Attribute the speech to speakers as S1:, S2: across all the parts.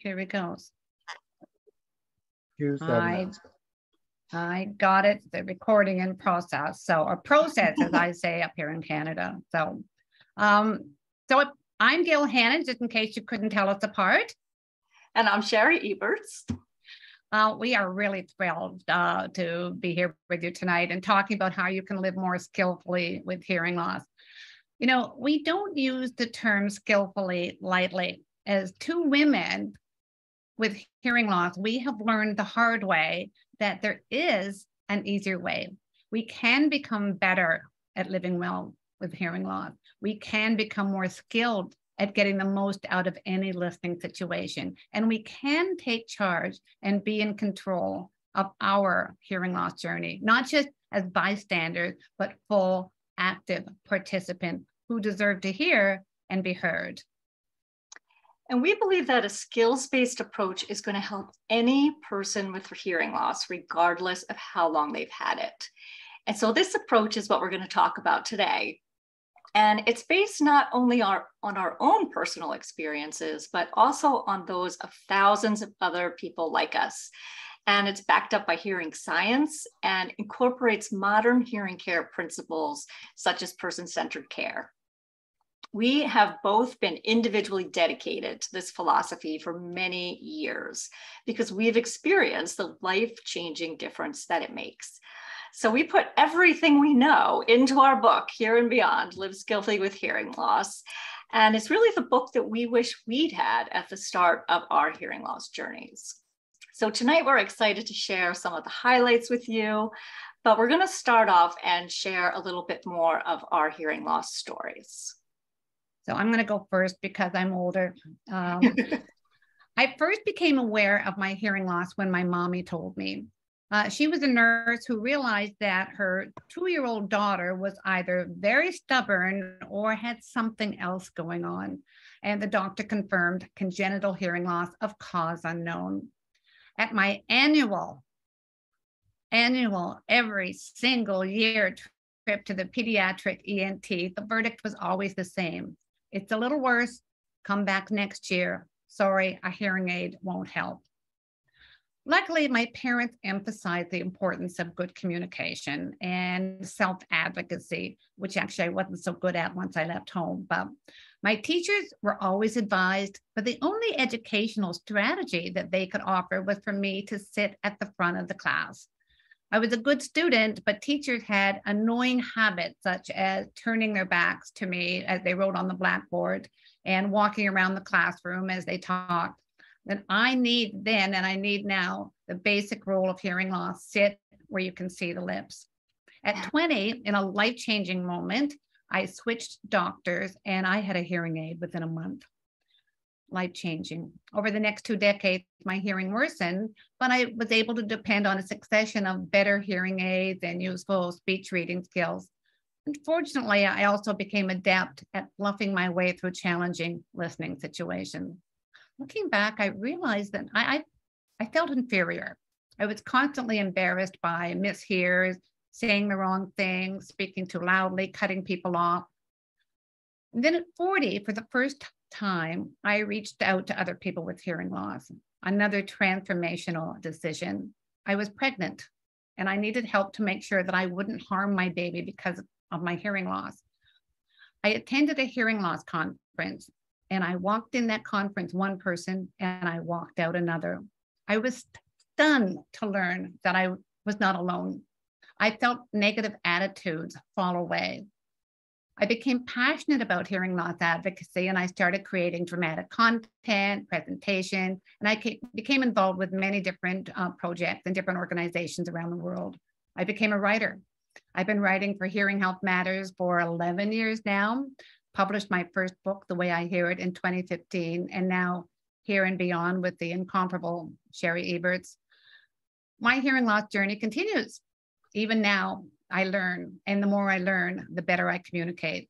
S1: here we go.
S2: Use that
S1: I, I got it, the recording in process. So a process, as I say up here in Canada. So, um, so I'm Gael Hannan, just in case you couldn't tell us apart.
S3: And I'm Shari Eberts.
S1: Uh, we are really thrilled uh, to be here with you tonight and talking about how you can live more skillfully with hearing loss. You know, we don't use the term skillfully lightly. As two women with hearing loss, we have learned the hard way that there is an easier way. We can become better at living well with hearing loss. We can become more skilled at getting the most out of any listening situation. And we can take charge and be in control of our hearing loss journey, not just as bystanders, but full active participants who deserve to hear and be heard.
S3: And we believe that a skills based approach is going to help any person with hearing loss, regardless of how long they've had it. And so, this approach is what we're going to talk about today. And it's based not only our, on our own personal experiences, but also on those of thousands of other people like us. And it's backed up by hearing science and incorporates modern hearing care principles such as person centered care. We have both been individually dedicated to this philosophy for many years because we've experienced the life changing difference that it makes. So we put everything we know into our book, Hear and Beyond Live Skillfully with Hearing Loss. And it's really the book that we wish we'd had at the start of our hearing loss journeys. So tonight we're excited to share some of the highlights with you, but we're going to start off and share a little bit more of our hearing loss stories.
S1: So I'm going to go first because I'm older. Um, I first became aware of my hearing loss when my mommy told me. Uh, she was a nurse who realized that her two year old daughter was either very stubborn or had something else going on. And the doctor confirmed congenital hearing loss of cause unknown. At my annual, annual, every single year trip to the pediatric ENT, the verdict was always the same. It's a little worse. Come back next year. Sorry, a hearing aid won't help. Luckily, my parents emphasized the importance of good communication and self advocacy, which actually I wasn't so good at once I left home. But my teachers were always advised, but the only educational strategy that they could offer was for me to sit at the front of the class. I was a good student, but teachers had annoying habits such as turning their backs to me as they wrote on the blackboard and walking around the classroom as they talked that I need then and I need now the basic rule of hearing loss sit where you can see the lips. At 20, in a life changing moment, I switched doctors and I had a hearing aid within a month. Life changing. Over the next two decades, my hearing worsened, but I was able to depend on a succession of better hearing aids and useful speech reading skills. Unfortunately, I also became adept at bluffing my way through challenging listening situations looking back, I realized that I, I, I felt inferior. I was constantly embarrassed by mishears, saying the wrong thing, speaking too loudly, cutting people off. And then at 40, for the first time, I reached out to other people with hearing loss. Another transformational decision. I was pregnant and I needed help to make sure that I wouldn't harm my baby because of my hearing loss. I attended a hearing loss conference and I walked in that conference one person and I walked out another. I was stunned to learn that I was not alone. I felt negative attitudes fall away. I became passionate about hearing loss advocacy and I started creating dramatic content, presentation, and I became involved with many different uh, projects and different organizations around the world. I became a writer. I've been writing for Hearing Health Matters for 11 years now published my first book, The Way I Hear It, in 2015, and now Hear and Beyond with the incomparable Shari Eberts. My hearing loss journey continues. Even now, I learn, and the more I learn, the better I communicate.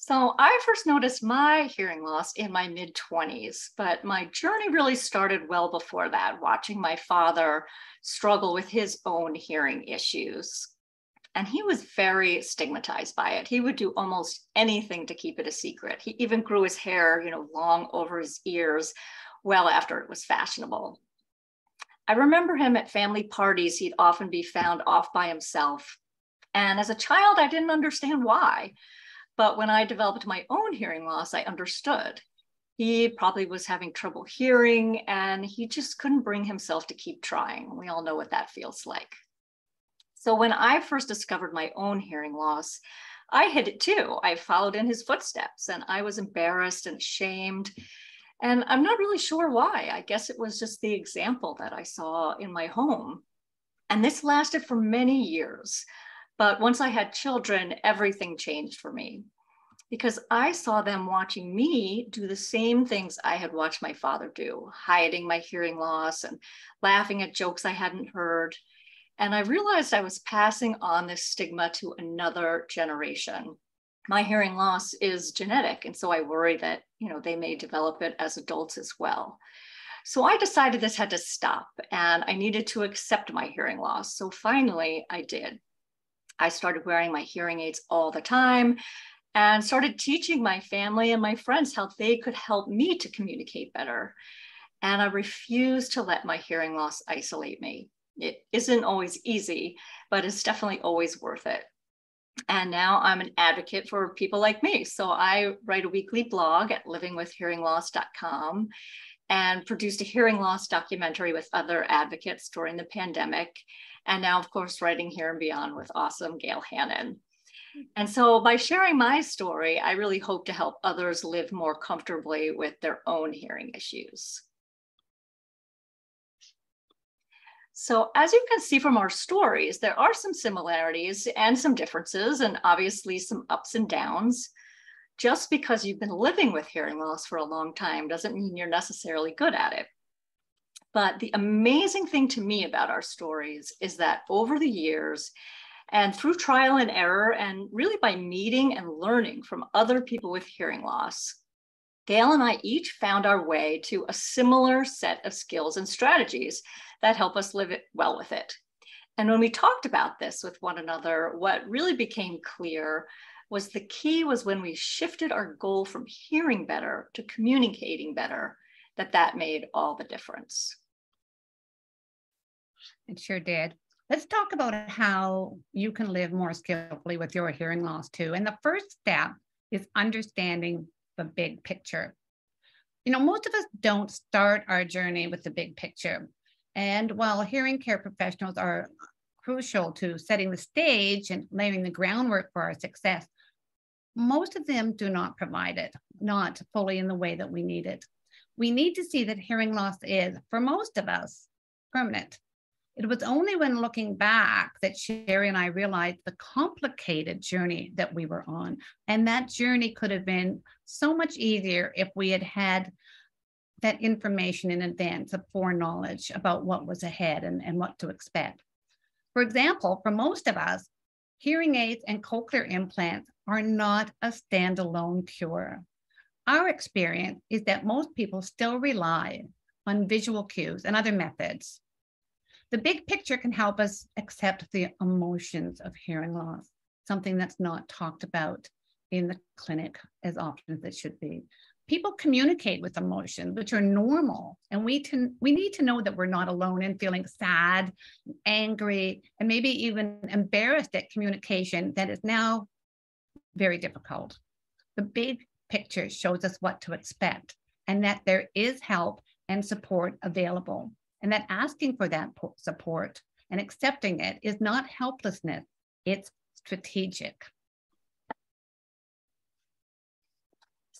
S3: So, I first noticed my hearing loss in my mid 20s, but my journey really started well before that, watching my father struggle with his own hearing issues. And he was very stigmatized by it. He would do almost anything to keep it a secret. He even grew his hair, you know, long over his ears well after it was fashionable. I remember him at family parties, he'd often be found off by himself. And as a child, I didn't understand why. But when I developed my own hearing loss, I understood. He probably was having trouble hearing and he just couldn't bring himself to keep trying. We all know what that feels like. So when I first discovered my own hearing loss, I hid it too. I followed in his footsteps and I was embarrassed and ashamed. And I'm not really sure why. I guess it was just the example that I saw in my home. And this lasted for many years. But once I had children, everything changed for me because I saw them watching me do the same things I had watched my father do, hiding my hearing loss and laughing at jokes I hadn't heard. And I realized I was passing on this stigma to another generation my hearing loss is genetic. And so I worry that, you know, they may develop it as adults as well. So I decided this had to stop and I needed to accept my hearing loss. So finally I did. I started wearing my hearing aids all the time and started teaching my family and my friends how they could help me to communicate better. And I refused to let my hearing loss isolate me. It isn't always easy, but it's definitely always worth it. And now I'm an advocate for people like me. So I write a weekly blog at livingwithhearingloss.com and produced a hearing loss documentary with other advocates during the pandemic. And now, of course, writing Hear and Beyond with awesome Gael Hannan. And so by sharing my story, I really hope to help others live more comfortably with their own hearing issues. So as you can see from our stories, there are some similarities and some differences and obviously some ups and downs. Just because you've been living with hearing loss for a long time doesn't mean you're necessarily good at it. But the amazing thing to me about our stories is that over the years, and through trial and error, and really by meeting and learning from other people with hearing loss, Gael and I each found our way to a similar set of skills and strategies that help us live it well with it. And when we talked about this with one another, what really became clear was the key was when we shifted our goal from hearing better to communicating better, that that made all the difference.
S1: It sure did. Let's talk about how you can live more skillfully with your hearing loss too. And the first step is understanding the big picture. You know, most of us don't start our journey with the big picture. And while hearing care professionals are crucial to setting the stage and laying the groundwork for our success, most of them do not provide it, not fully in the way that we need it. We need to see that hearing loss is, for most of us, permanent. It was only when looking back that Shari and I realized the complicated journey that we were on. And that journey could have been so much easier if we had had that information in advance of foreknowledge about what was ahead and, and what to expect. For example, for most of us, hearing aids and cochlear implants are not a standalone cure. Our experience is that most people still rely on visual cues and other methods. The big picture can help us accept the emotions of hearing loss, something that's not talked about in the clinic as often as it should be. People communicate with emotions which are normal and we can we need to know that we're not alone in feeling sad angry and maybe even embarrassed at communication that is now very difficult. The big picture shows us what to expect and that there is help and support available and that asking for that support and accepting it is not helplessness it's strategic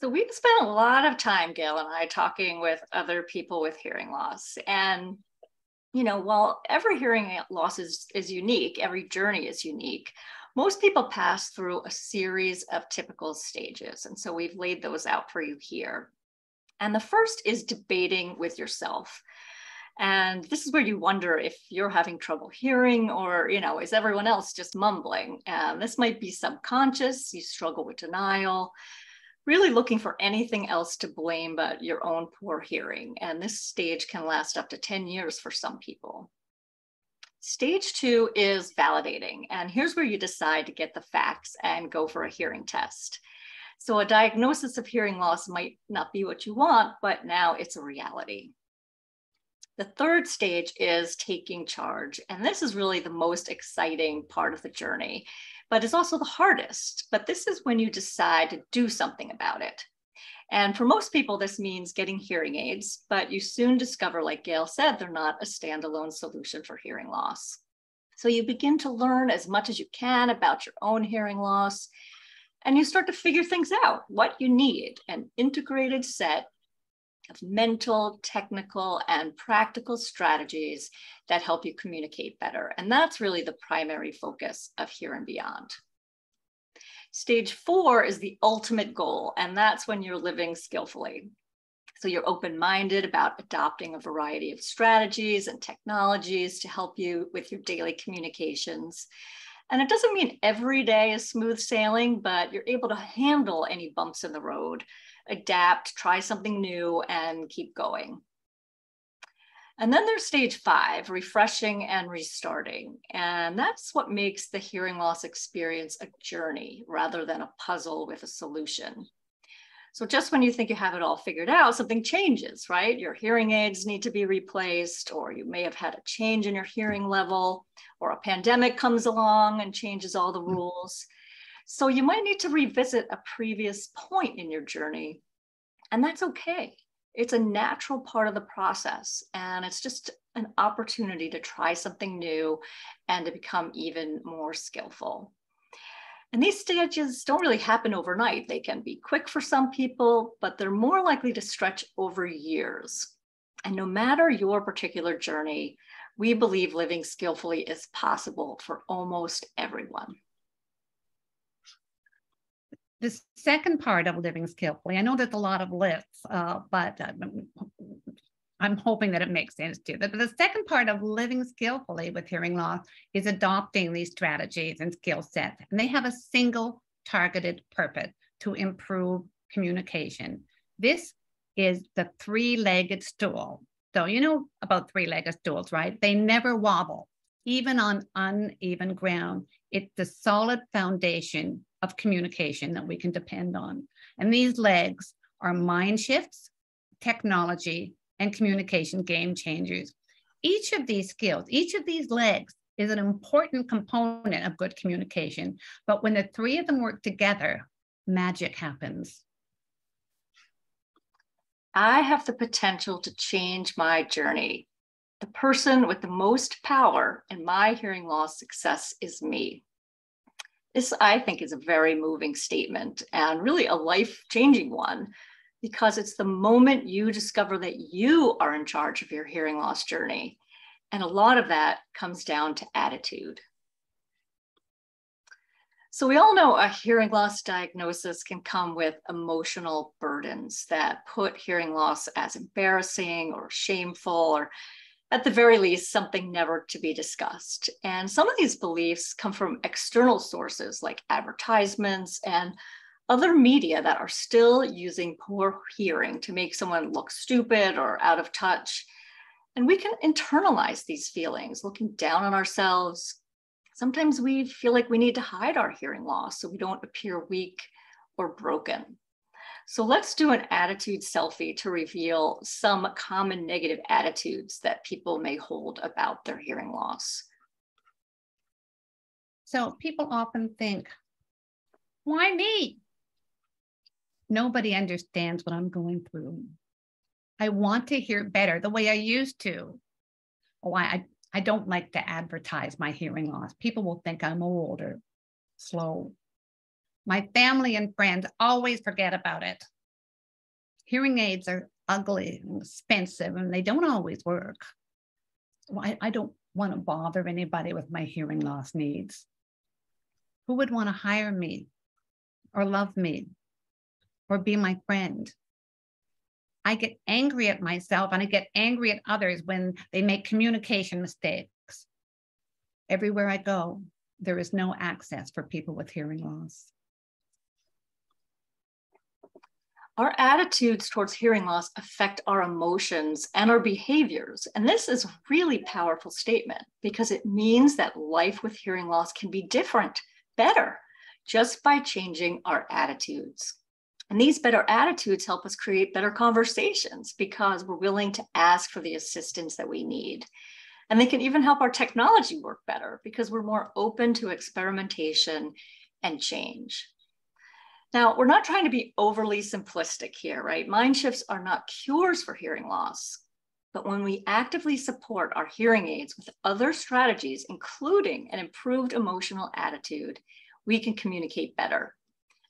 S3: So we've spent a lot of time, Gael and I, talking with other people with hearing loss. And, you know, while every hearing loss is, is unique, every journey is unique, most people pass through a series of typical stages. And so we've laid those out for you here. And the first is debating with yourself. And this is where you wonder if you're having trouble hearing or, you know, is everyone else just mumbling? And this might be subconscious, you struggle with denial really looking for anything else to blame but your own poor hearing. And this stage can last up to 10 years for some people. Stage two is validating. And here's where you decide to get the facts and go for a hearing test. So a diagnosis of hearing loss might not be what you want, but now it's a reality. The third stage is taking charge. And this is really the most exciting part of the journey, but it's also the hardest. But this is when you decide to do something about it. And for most people, this means getting hearing aids, but you soon discover, like Gael said, they're not a standalone solution for hearing loss. So you begin to learn as much as you can about your own hearing loss, and you start to figure things out what you need an integrated set of mental, technical, and practical strategies that help you communicate better. And that's really the primary focus of Hear and Beyond. Stage four is the ultimate goal, and that's when you're living skillfully. So you're open minded about adopting a variety of strategies and technologies to help you with your daily communications. And it doesn't mean every day is smooth sailing, but you're able to handle any bumps in the road adapt, try something new, and keep going. And then there's stage five, refreshing and restarting. And that's what makes the hearing loss experience a journey rather than a puzzle with a solution. So just when you think you have it all figured out, something changes, right? Your hearing aids need to be replaced, or you may have had a change in your hearing level, or a pandemic comes along and changes all the mm. rules. So you might need to revisit a previous point in your journey, and that's okay. It's a natural part of the process, and it's just an opportunity to try something new and to become even more skillful. And these stages don't really happen overnight. They can be quick for some people, but they're more likely to stretch over years. And no matter your particular journey, we believe living skillfully is possible for almost everyone
S1: the second part of living skillfully, I know there's a lot of lists, uh, but uh, I'm hoping that it makes sense to you. The, the second part of living skillfully with hearing loss is adopting these strategies and skill sets. And they have a single targeted purpose to improve communication. This is the three legged stool. So, you know about three legged stools, right? They never wobble, even on uneven ground. It's the solid foundation of communication that we can depend on. And these legs are mind shifts, technology, and communication game changers. Each of these skills, each of these legs is an important component of good communication. But when the three of them work together, magic happens.
S3: I have the potential to change my journey. The person with the most power in my hearing loss success is me. This, I think, is a very moving statement and really a life changing one because it's the moment you discover that you are in charge of your hearing loss journey. And a lot of that comes down to attitude. So, we all know a hearing loss diagnosis can come with emotional burdens that put hearing loss as embarrassing or shameful or at the very least, something never to be discussed. And some of these beliefs come from external sources like advertisements and other media that are still using poor hearing to make someone look stupid or out of touch. And we can internalize these feelings, looking down on ourselves. Sometimes we feel like we need to hide our hearing loss so we don't appear weak or broken. So let's do an attitude selfie to reveal some common negative attitudes that people may hold about their hearing loss.
S1: So people often think, why me? Nobody understands what I'm going through. I want to hear better the way I used to. Oh, I, I don't like to advertise my hearing loss. People will think I'm old or slow. My family and friends always forget about it. Hearing aids are ugly and expensive and they don't always work. I, I don't want to bother anybody with my hearing loss needs. Who would want to hire me or love me or be my friend? I get angry at myself and I get angry at others when they make communication mistakes. Everywhere I go, there is no access for people with hearing loss.
S3: Our attitudes towards hearing loss affect our emotions and our behaviors. And this is a really powerful statement because it means that life with hearing loss can be different, better, just by changing our attitudes. And these better attitudes help us create better conversations because we're willing to ask for the assistance that we need. And they can even help our technology work better because we're more open to experimentation and change. Now, we're not trying to be overly simplistic here, right? Mind shifts are not cures for hearing loss. But when we actively support our hearing aids with other strategies, including an improved emotional attitude, we can communicate better.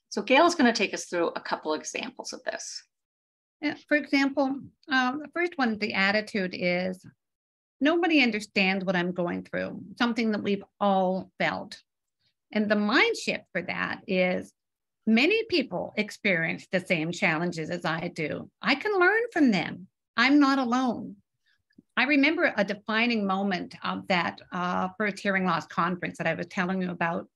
S3: So Gael is going to take us through a couple examples of this.
S1: For example, um, the first one, the attitude is nobody understands what I'm going through, something that we've all felt. And the mind shift for that is many people experience the same challenges as I do. I can learn from them. I'm not alone. I remember a defining moment of that uh, first hearing loss conference that I was telling you about.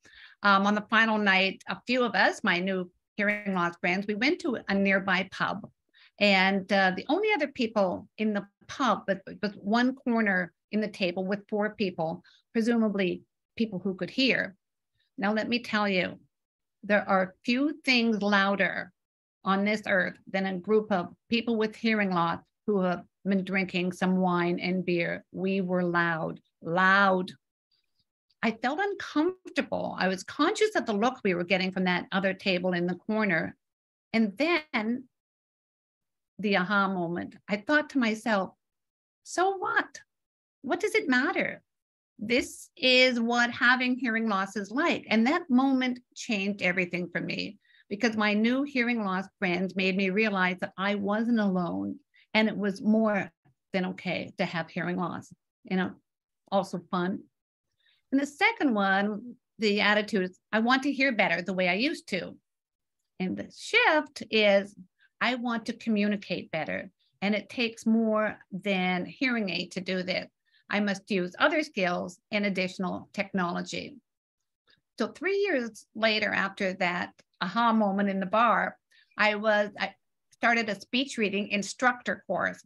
S1: Um, on the final night, a few of us, my new hearing loss friends, we went to a nearby pub. And uh, the only other people in the pub was, was one corner in the table with four people, presumably people who could hear. Now, let me tell you, there are few things louder on this earth than a group of people with hearing loss who have been drinking some wine and beer. We were loud, loud. I felt uncomfortable. I was conscious of the look we were getting from that other table in the corner. And then the aha moment, I thought to myself, so what? What does it matter? This is what having hearing loss is like. And that moment changed everything for me because my new hearing loss friends made me realize that I wasn't alone and it was more than okay to have hearing loss. You know, also fun. And the second one, the attitude is I want to hear better the way I used to. And the shift is I want to communicate better. And it takes more than hearing aid to do this. I must use other skills and additional technology. So three years later, after that aha moment in the bar, I was I started a speech reading instructor course,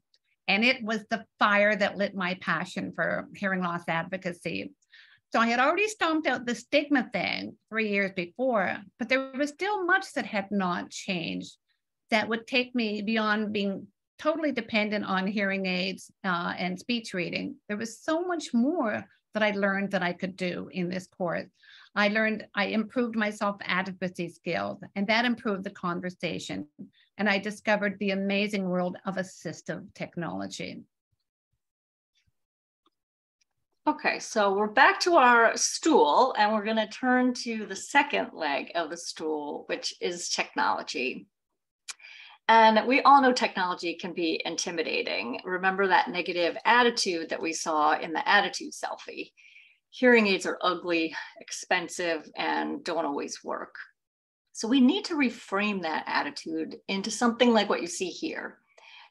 S1: and it was the fire that lit my passion for hearing loss advocacy. So I had already stomped out the stigma thing three years before, but there was still much that had not changed that would take me beyond being totally dependent on hearing aids uh, and speech reading. There was so much more that I learned that I could do in this course. I learned, I improved my self advocacy skills, and that improved the conversation. And I discovered the amazing world of assistive technology.
S3: Okay, so we're back to our stool, and we're going to turn to the second leg of the stool, which is technology. And we all know technology can be intimidating. Remember that negative attitude that we saw in the attitude selfie. Hearing aids are ugly, expensive, and don't always work. So we need to reframe that attitude into something like what you see here.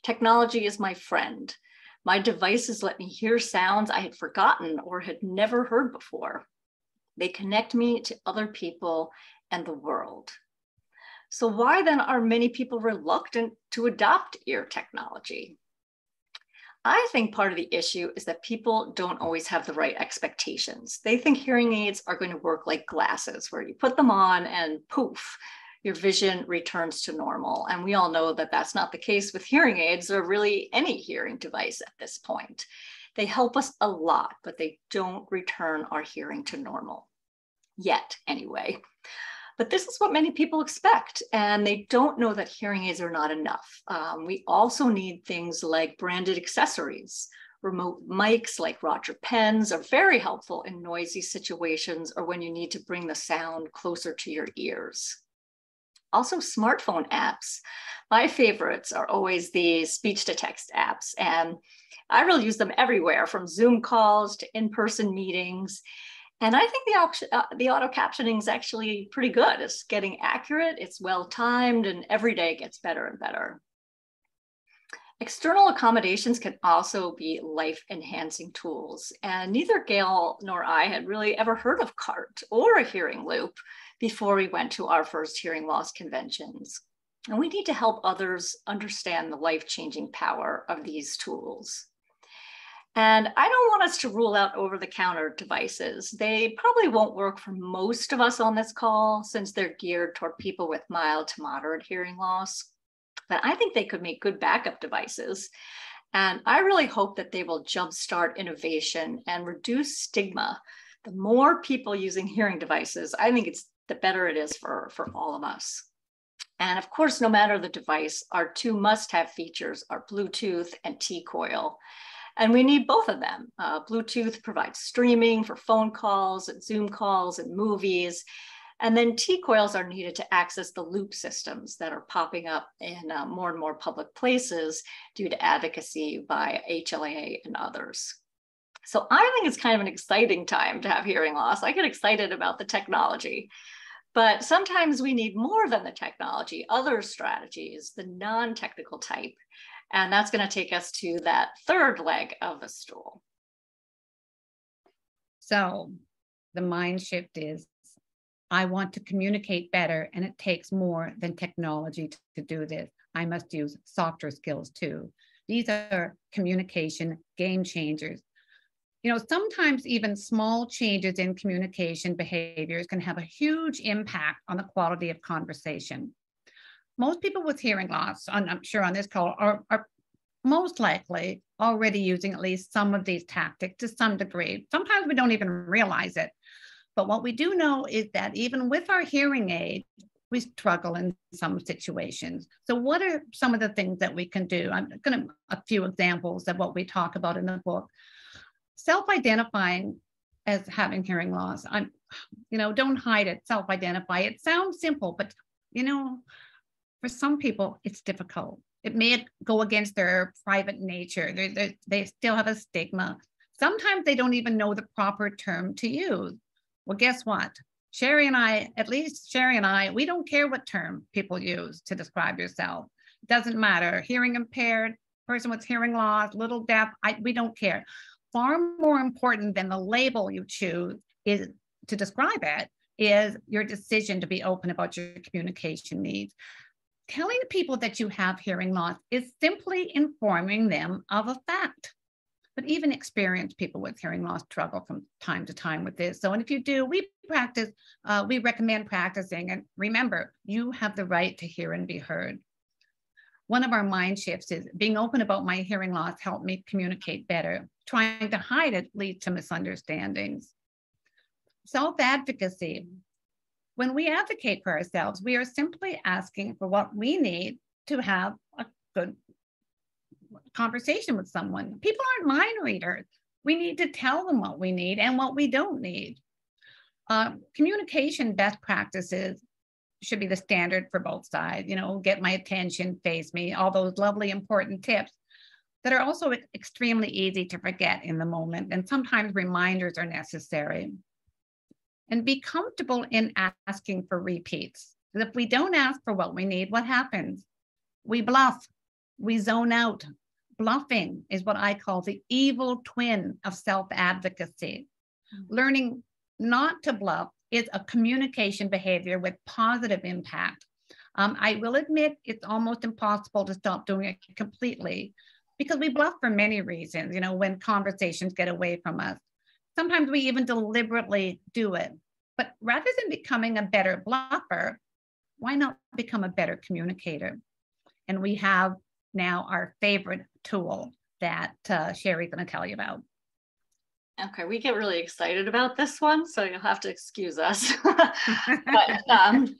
S3: Technology is my friend. My devices let me hear sounds I had forgotten or had never heard before. They connect me to other people and the world. So why then are many people reluctant to adopt ear technology? I think part of the issue is that people don't always have the right expectations. They think hearing aids are going to work like glasses, where you put them on and poof, your vision returns to normal. And we all know that that's not the case with hearing aids or really any hearing device at this point. They help us a lot, but they don't return our hearing to normal yet, anyway. But this is what many people expect, and they don't know that hearing aids are not enough. Um, we also need things like branded accessories. Remote mics like Roger Pens are very helpful in noisy situations or when you need to bring the sound closer to your ears. Also, smartphone apps. My favorites are always the speech to text apps, and I really use them everywhere from Zoom calls to in person meetings. And I think the, uh, the auto captioning is actually pretty good. It's getting accurate, it's well timed, and every day it gets better and better. External accommodations can also be life enhancing tools. And neither Gail nor I had really ever heard of CART or a hearing loop before we went to our first hearing loss conventions. And we need to help others understand the life changing power of these tools. And I don't want us to rule out over the counter devices. They probably won't work for most of us on this call since they're geared toward people with mild to moderate hearing loss. But I think they could make good backup devices. And I really hope that they will jumpstart innovation and reduce stigma. The more people using hearing devices, I think it's the better it is for, for all of us. And of course, no matter the device, our two must have features are Bluetooth and T coil. And we need both of them. Uh, Bluetooth provides streaming for phone calls and Zoom calls and movies. And then T coils are needed to access the loop systems that are popping up in uh, more and more public places due to advocacy by HLAA and others. So I think it's kind of an exciting time to have hearing loss. I get excited about the technology. But sometimes we need more than the technology, other strategies, the non technical type. And that's going to take us to that third leg of the stool.
S1: So the mind shift is I want to communicate better, and it takes more than technology to, to do this. I must use softer skills too. These are communication game changers you know, sometimes even small changes in communication behaviors can have a huge impact on the quality of conversation. Most people with hearing loss, and I'm sure on this call, are, are most likely already using at least some of these tactics to some degree. Sometimes we don't even realize it. But what we do know is that even with our hearing aid, we struggle in some situations. So, what are some of the things that we can do? I'm going to a few examples of what we talk about in the book self-identifying as having hearing loss i'm you know don't hide it self-identify it sounds simple but you know for some people it's difficult. It may go against their private nature. They, they, they still have a stigma. Sometimes they don't even know the proper term to use. Well guess what? Shari and i at least shari and i we don't care what term people use to describe yourself. Doesn't matter. Hearing impaired person with hearing loss little deaf I, we don't care. Far more important than the label you choose is to describe it is your decision to be open about your communication needs. Telling people that you have hearing loss is simply informing them of a fact. But even experienced people with hearing loss struggle from time to time with this. So, and if you do, we practice, uh, we recommend practicing. And remember, you have the right to hear and be heard. One of our mind shifts is being open about my hearing loss helped me communicate better trying to hide it leads to misunderstandings. Self advocacy. When we advocate for ourselves, we are simply asking for what we need to have a good conversation with someone. People aren't mind readers. We need to tell them what we need and what we don't need. Uh, communication best practices should be the standard for both sides. You know, get my attention, face me, all those lovely important tips that are also extremely easy to forget in the moment. And sometimes reminders are necessary. And be comfortable in asking for repeats. If we don't ask for what we need, what happens? We bluff, we zone out. Bluffing is what I call the evil twin of self advocacy. Mm-hmm. Learning not to bluff is a communication behavior with positive impact. Um, I will admit it's almost impossible to stop doing it completely, because we bluff for many reasons, you know, when conversations get away from us. Sometimes we even deliberately do it. But rather than becoming a better bluffer, why not become a better communicator? And we have now our favorite tool that uh, Shari's going to tell you about.
S3: Okay, we get really excited about this one, so you'll have to excuse us. but um,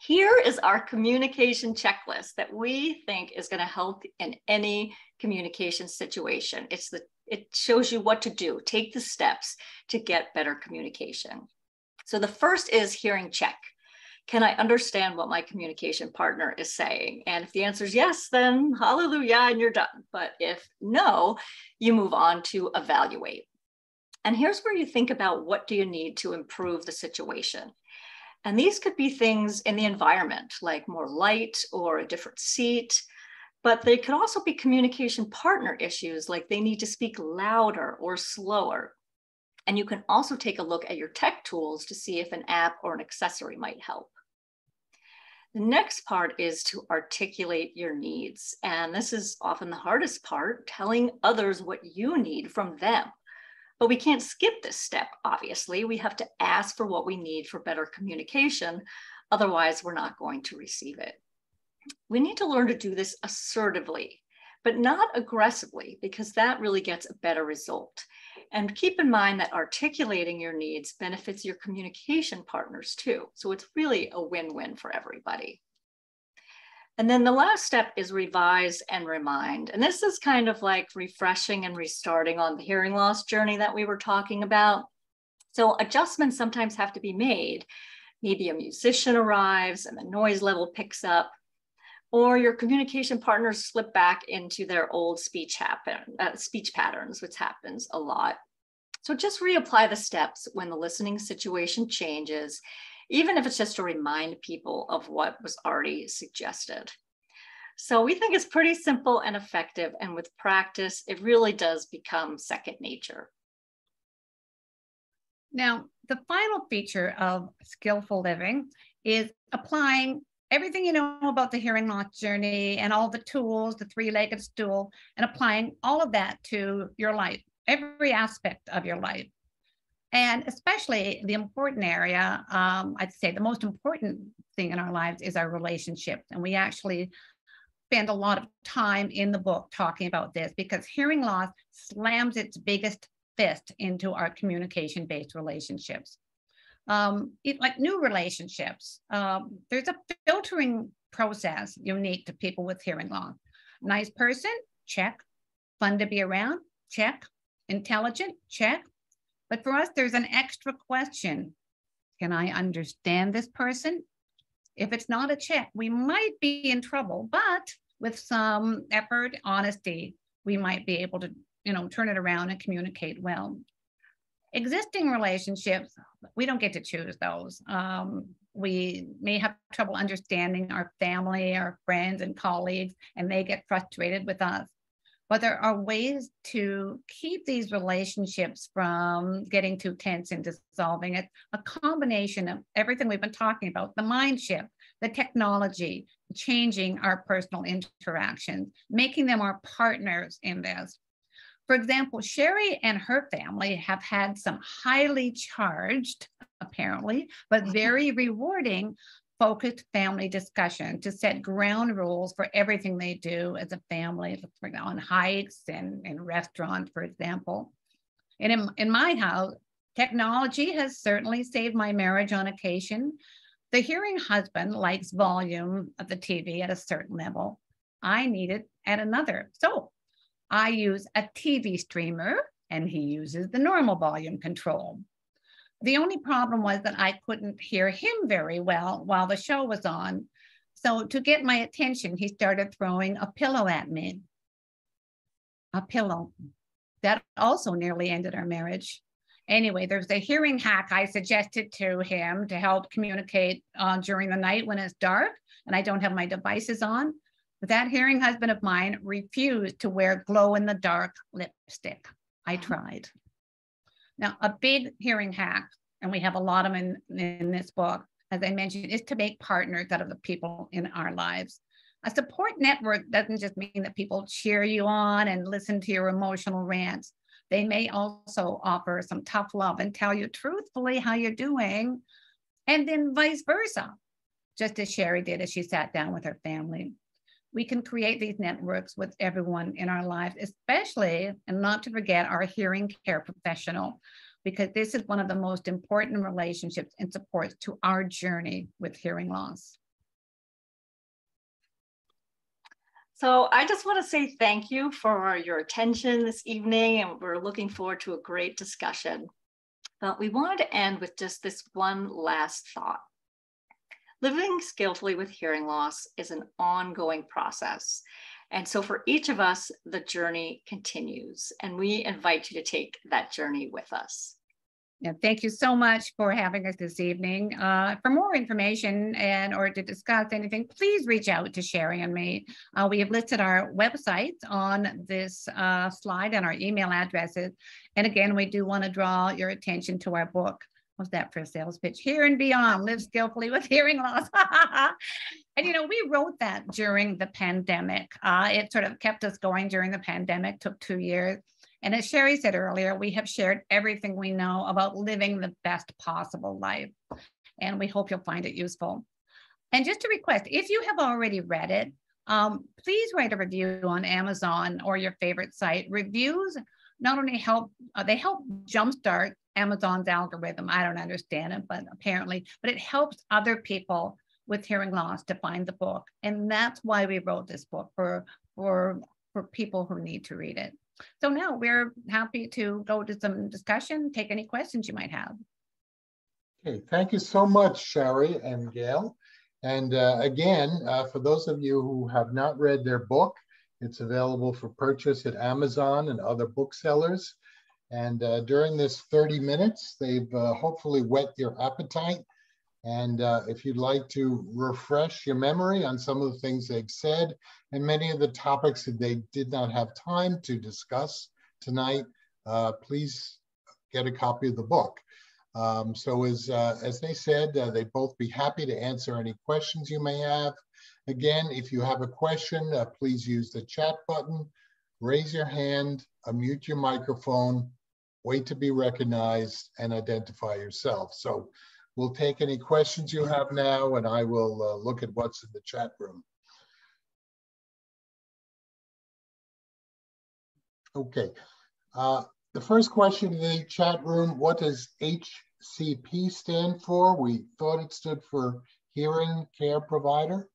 S3: here is our communication checklist that we think is going to help in any communication situation. It's the it shows you what to do. Take the steps to get better communication. So the first is hearing check. Can I understand what my communication partner is saying? And if the answer is yes, then hallelujah, and you're done. But if no, you move on to evaluate. And here's where you think about what do you need to improve the situation. And these could be things in the environment, like more light or a different seat, but they could also be communication partner issues, like they need to speak louder or slower. And you can also take a look at your tech tools to see if an app or an accessory might help. The next part is to articulate your needs. And this is often the hardest part, telling others what you need from them. But we can't skip this step, obviously. We have to ask for what we need for better communication. Otherwise, we're not going to receive it. We need to learn to do this assertively, but not aggressively, because that really gets a better result. And keep in mind that articulating your needs benefits your communication partners too. So it's really a win win for everybody. And then the last step is revise and remind. And this is kind of like refreshing and restarting on the hearing loss journey that we were talking about. So adjustments sometimes have to be made. Maybe a musician arrives and the noise level picks up, or your communication partners slip back into their old speech happen, uh, speech patterns, which happens a lot. So just reapply the steps when the listening situation changes even if it's just to remind people of what was already suggested. So we think it's pretty simple and effective. And with practice, it really does become second nature.
S1: Now, the final feature of skillful living is applying everything you know about the hearing loss journey and all the tools, the three legged stool, and applying all of that to your life, every aspect of your life. And especially the important area, um, I'd say the most important thing in our lives is our relationships. And we actually spend a lot of time in the book talking about this because hearing loss slams its biggest fist into our communication based relationships. Um, it, like new relationships, um, there's a filtering process unique to people with hearing loss. Nice person, check. Fun to be around, check. Intelligent, check. But for us, there's an extra question. Can I understand this person? If it's not a check, we might be in trouble, but with some effort, honesty, we might be able to, you know, turn it around and communicate well. Existing relationships, we don't get to choose those. Um, we may have trouble understanding our family, our friends, and colleagues, and they get frustrated with us but there are ways to keep these relationships from getting too tense and dissolving. It's a combination of everything we've been talking about the mind shift, the technology, changing our personal interactions, making them our partners in this. For example, Shari and her family have had some highly charged, apparently, but very rewarding focused family discussion to set ground rules for everything they do as a family on hikes and, and restaurants, for example. And in, in my house, technology has certainly saved my marriage on occasion. The hearing husband likes volume of the TV at a certain level. I need it at another. So I use a TV streamer and he uses the normal volume control. The only problem was that I couldn't hear him very well while the show was on. So to get my attention, he started throwing a pillow at me. A pillow. That also nearly ended our marriage. Anyway, there's a hearing hack I suggested to him to help communicate uh, during the night when it's dark and I don't have my devices on. But that hearing husband of mine refused to wear glow in the dark lipstick. I tried. Now, a big hearing hack, and we have a lot of them in, in this book, as I mentioned, is to make partners out of the people in our lives. A support network doesn't just mean that people cheer you on and listen to your emotional rants. They may also offer some tough love and tell you truthfully how you're doing, and then vice versa, just as Shari did as she sat down with her family we can create these networks with everyone in our lives, especially, and not to forget, our hearing care professional, because this is one of the most important relationships and supports to our journey with hearing loss.
S3: So I just want to say thank you for your attention this evening, and we're looking forward to a great discussion. But we wanted to end with just this one last thought. Living skillfully with hearing loss is an ongoing process. And so for each of us, the journey continues, and we invite you to take that journey with us.
S1: Yeah, thank you so much for having us this evening. Uh, for more information and or to discuss anything, please reach out to Shari and me. Uh, we have listed our websites on this uh, slide and our email addresses. And again, we do want to draw your attention to our book, was that for a sales pitch? Hear and beyond, live skillfully with hearing loss. and you know, we wrote that during the pandemic. Uh, it sort of kept us going during the pandemic, took two years. And as Shari said earlier, we have shared everything we know about living the best possible life. And we hope you'll find it useful. And just a request, if you have already read it, um, please write a review on Amazon or your favorite site. Reviews not only help, uh, they help jumpstart Amazon's algorithm. I don't understand it, but apparently, but it helps other people with hearing loss to find the book. And that's why we wrote this book for, for, for people who need to read it. So now we're happy to go to some discussion, take any questions you might have.
S2: Okay, thank you so much, Shari and Gael. And uh, again, uh, for those of you who have not read their book, it's available for purchase at Amazon and other booksellers. And uh, during this 30 minutes, they've uh, hopefully whet your appetite. And uh, if you'd like to refresh your memory on some of the things they've said and many of the topics that they did not have time to discuss tonight, uh, please get a copy of the book. Um, so as, uh, as they said, uh, they'd both be happy to answer any questions you may have. Again, if you have a question, please use the chat button, raise your hand, unmute your microphone, wait to be recognized, and identify yourself. So we'll take any questions you have now, and I will uh, look at what's in the chat room. Okay. Uh, the first question in the chat room, what does HCP stand for? We thought it stood for Hearing Care Provider.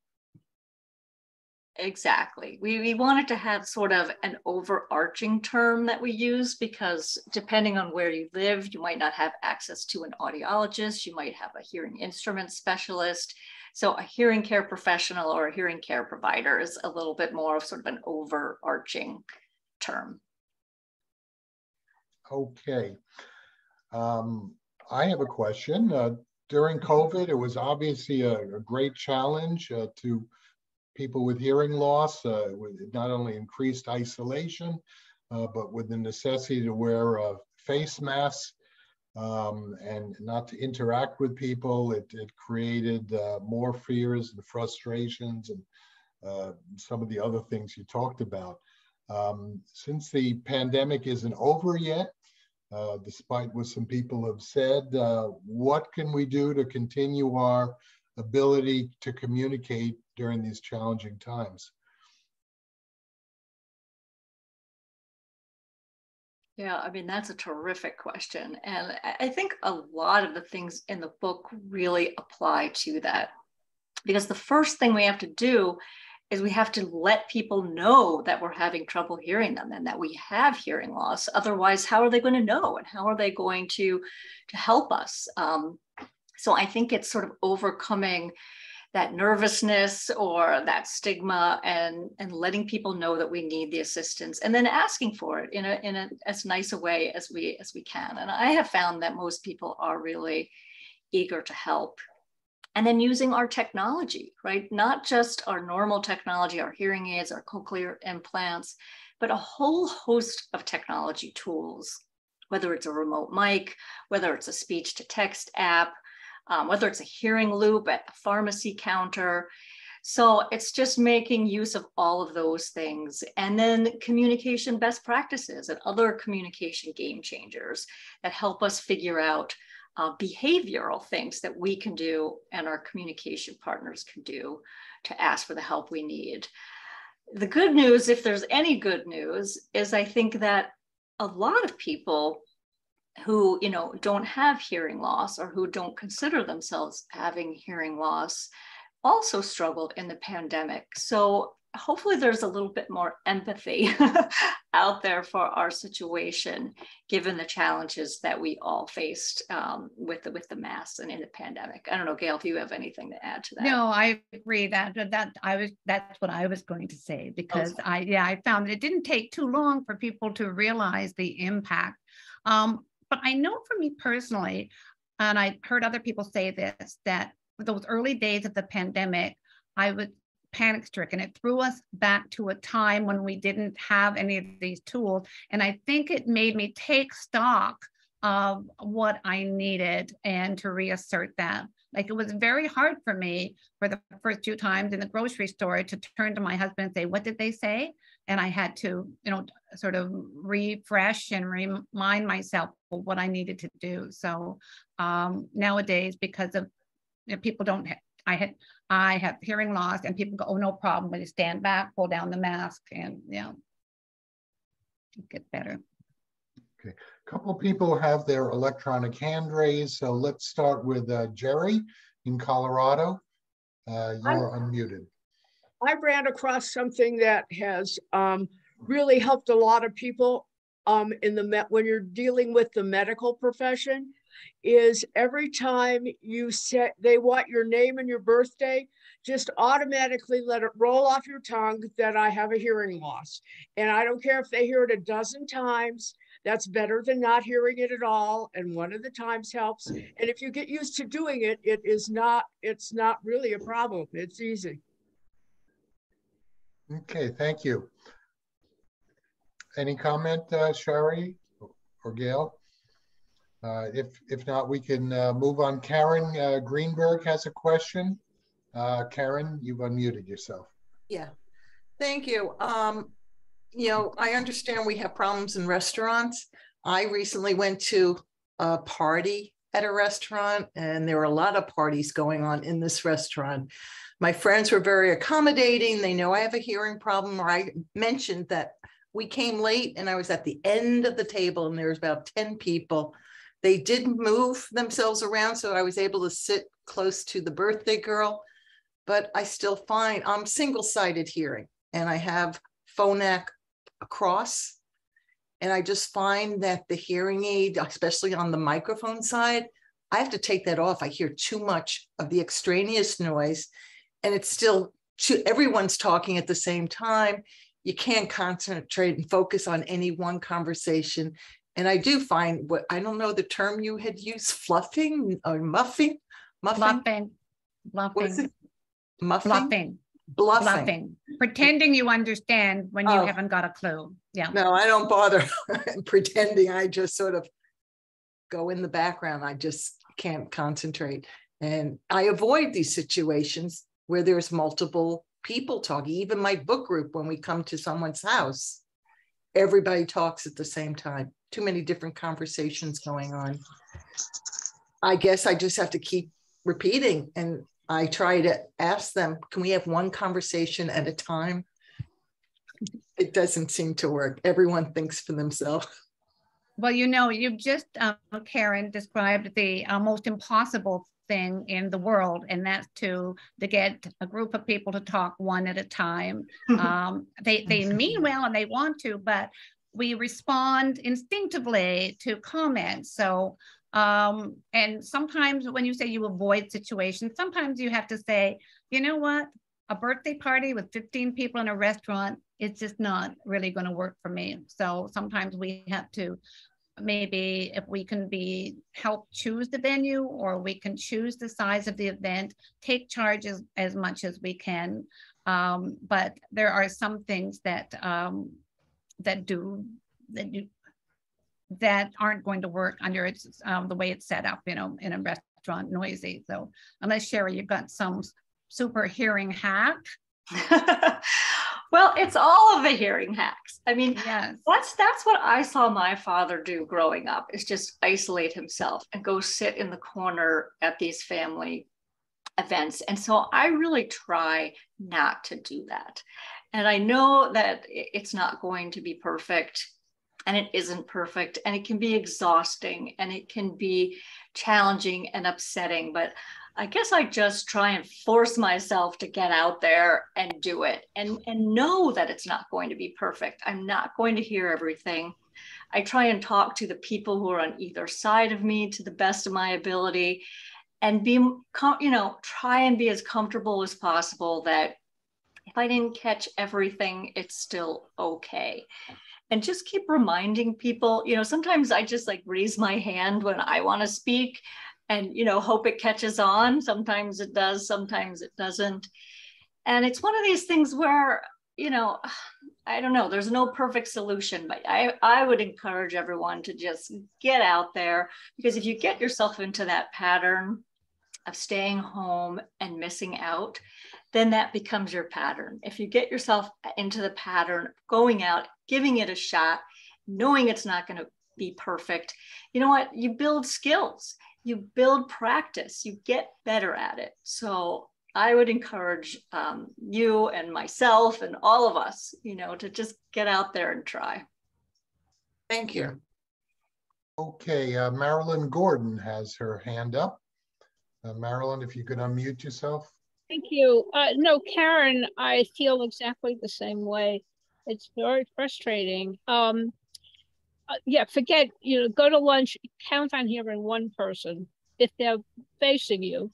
S3: Exactly. We, we wanted to have sort of an overarching term that we use because depending on where you live, you might not have access to an audiologist, you might have a hearing instrument specialist. So a hearing care professional or a hearing care provider is a little bit more of sort of an overarching term.
S2: Okay. Um, I have a question. Uh, during COVID, it was obviously a, a great challenge uh, to people with hearing loss, uh, with not only increased isolation, uh, but with the necessity to wear uh, face masks um, and not to interact with people. It, it created uh, more fears and frustrations and uh, some of the other things you talked about. Um, since the pandemic isn't over yet, despite what some people have said, what can we do to continue our ability to communicate during these challenging times?
S3: Yeah, I mean, that's a terrific question. And I think a lot of the things in the book really apply to that. Because the first thing we have to do is we have to let people know that we're having trouble hearing them and that we have hearing loss. Otherwise, how are they going to know and how are they going to, to help us? Um, so I think it's sort of overcoming that nervousness or that stigma and, and letting people know that we need the assistance and then asking for it in, a, in a, as nice a way as we, as we can. And I have found that most people are really eager to help and then using our technology, right? Not just our normal technology, our hearing aids, our cochlear implants, but a whole host of technology tools, whether it's a remote mic, whether it's a speech to text app, um, whether it's a hearing loop at a pharmacy counter. So it's just making use of all of those things. And then communication best practices and other communication game changers that help us figure out uh, behavioral things that we can do and our communication partners can do to ask for the help we need. The good news, if there's any good news, is I think that a lot of people who you know don't have hearing loss or who don't consider themselves having hearing loss also struggled in the pandemic. So hopefully there's a little bit more empathy out there for our situation, given the challenges that we all faced um, with the with the masks and in the pandemic. I don't know, Gael, if you have anything to add to that.
S1: No, I agree that that I was that's what I was going to say because okay. I yeah I found it didn't take too long for people to realize the impact. Um, but I know for me personally, and I heard other people say this that those early days of the pandemic, I was panic stricken. It threw us back to a time when we didn't have any of these tools. And I think it made me take stock of what I needed and to reassert that. Like it was very hard for me for the first few times in the grocery store to turn to my husband and say, What did they say? And I had to, you know, sort of refresh and remind myself of what I needed to do. So um, nowadays, because of you know, people don't, ha- I had, I have hearing loss, and people go, "Oh, no problem." When you stand back, pull down the mask, and yeah, get better.
S2: Okay, a couple people have their electronic hand raised, so let's start with uh, Jerry in Colorado. Uh, you're I'm, unmuted.
S4: I ran across something that has um, really helped a lot of people um, in the met when you're dealing with the medical profession. Is every time you say they want your name and your birthday, just automatically let it roll off your tongue that I have a hearing loss. And I don't care if they hear it a dozen times, that's better than not hearing it at all. And one of the times helps. And if you get used to doing it, it is not, it's not really a problem. It's easy.
S2: Okay, thank you. Any comment, uh, Shari or Gael? Uh, if, if not, we can uh, move on. Karen uh, Greenberg has a question. Uh, Karen, you've unmuted yourself.
S5: Yeah, thank you. Um, you know, I understand we have problems in restaurants. I recently went to a party at a restaurant, and there were a lot of parties going on in this restaurant. My friends were very accommodating. They know I have a hearing problem, or I mentioned that we came late and I was at the end of the table, and there was about 10 people. They did move themselves around, so I was able to sit close to the birthday girl, but I still find I'm single sided hearing and I have Phonak across. And I just find that the hearing aid, especially on the microphone side, I have to take that off. I hear too much of the extraneous noise, and it's still everyone's talking at the same time. You can't concentrate and focus on any one conversation. And I do find what I don't know the term you had used, fluffing or muffing,
S1: muffing, bluffing, bluffing,
S5: muffing,
S1: bluffing
S5: bluffing.
S1: bluffing, pretending you understand when you oh. haven't got a clue. Yeah.
S5: No, I don't bother pretending. I just sort of go in the background. I just can't concentrate. And I avoid these situations where there's multiple people talking. Even my book group, when we come to someone's house, everybody talks at the same time. Too many different conversations going on. I guess I just have to keep repeating and I try to ask them, can we have one conversation at a time? It doesn't seem to work. Everyone thinks for themselves.
S1: Well, you know, you've just, um, Karen, described the uh, most impossible thing in the world, and that's to to get a group of people to talk one at a time. Um, they they mean well and they want to, but we respond instinctively to comments. So um, and sometimes when you say you avoid situations, sometimes you have to say, you know what, a birthday party with 15 people in a restaurant, it's just not really going to work for me. So sometimes we have to maybe if we can be help choose the venue or we can choose the size of the event, take charge as, much as we can. Um, but there are some things that um, that do that you that aren't going to work under its um, the way it's set up, you know, in a restaurant noisy. So unless Shari, you've got some super hearing hack.
S3: well, it's all of the hearing hacks. I mean, yes. that's that's what I saw my father do growing up is just isolate himself and go sit in the corner at these family events. And so I really try not to do that. And I know that it's not going to be perfect and it isn't perfect and it can be exhausting and it can be challenging and upsetting but i guess i just try and force myself to get out there and do it and and know that it's not going to be perfect. I'm not going to hear everything. I try and talk to the people who are on either side of me to the best of my ability and be you know try and be as comfortable as possible that if i didn't catch everything it's still okay. And just keep reminding people you know sometimes i just like raise my hand when i want to speak and you know hope it catches on sometimes it does sometimes it doesn't and it's one of these things where you know I don't know, there's no perfect solution, but I, I would encourage everyone to just get out there because if you get yourself into that pattern of staying home and missing out, then that becomes your pattern. If you get yourself into the pattern, of going out, giving it a shot, knowing it's not going to be perfect, you know what? You build skills, you build practice, you get better at it. So I would encourage um, you and myself and all of us, you know, to just get out there and try.
S5: Thank you.
S2: Okay, uh, Marilyn Gordon has her hand up. Uh, Marilyn, if you could unmute yourself.
S6: Thank you. Uh, no, Karen, I feel exactly the same way. It's very frustrating. Um, uh, yeah, forget, you know, go to lunch, count on hearing one person if they're facing you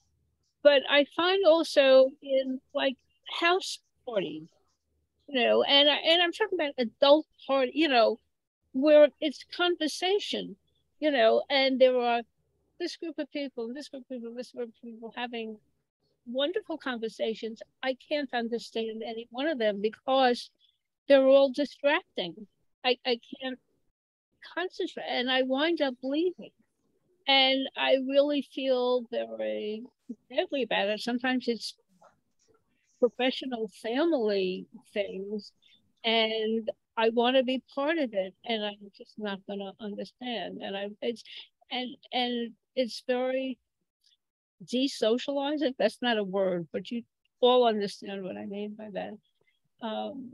S6: but I find also in like house parties, you know, and I, and I'm talking about adult party, you know, where it's conversation, you know, and there are this group of people, this group of people, this group of people having wonderful conversations. I can't understand any one of them because they're all distracting. I, I can't concentrate and I wind up leaving. And I really feel very badly about it. Sometimes it's professional family things, and I want to be part of it, and I'm just not going to understand. And I, it's, and and it's very desocializing. That's not a word, but you all understand what I mean by that. Um,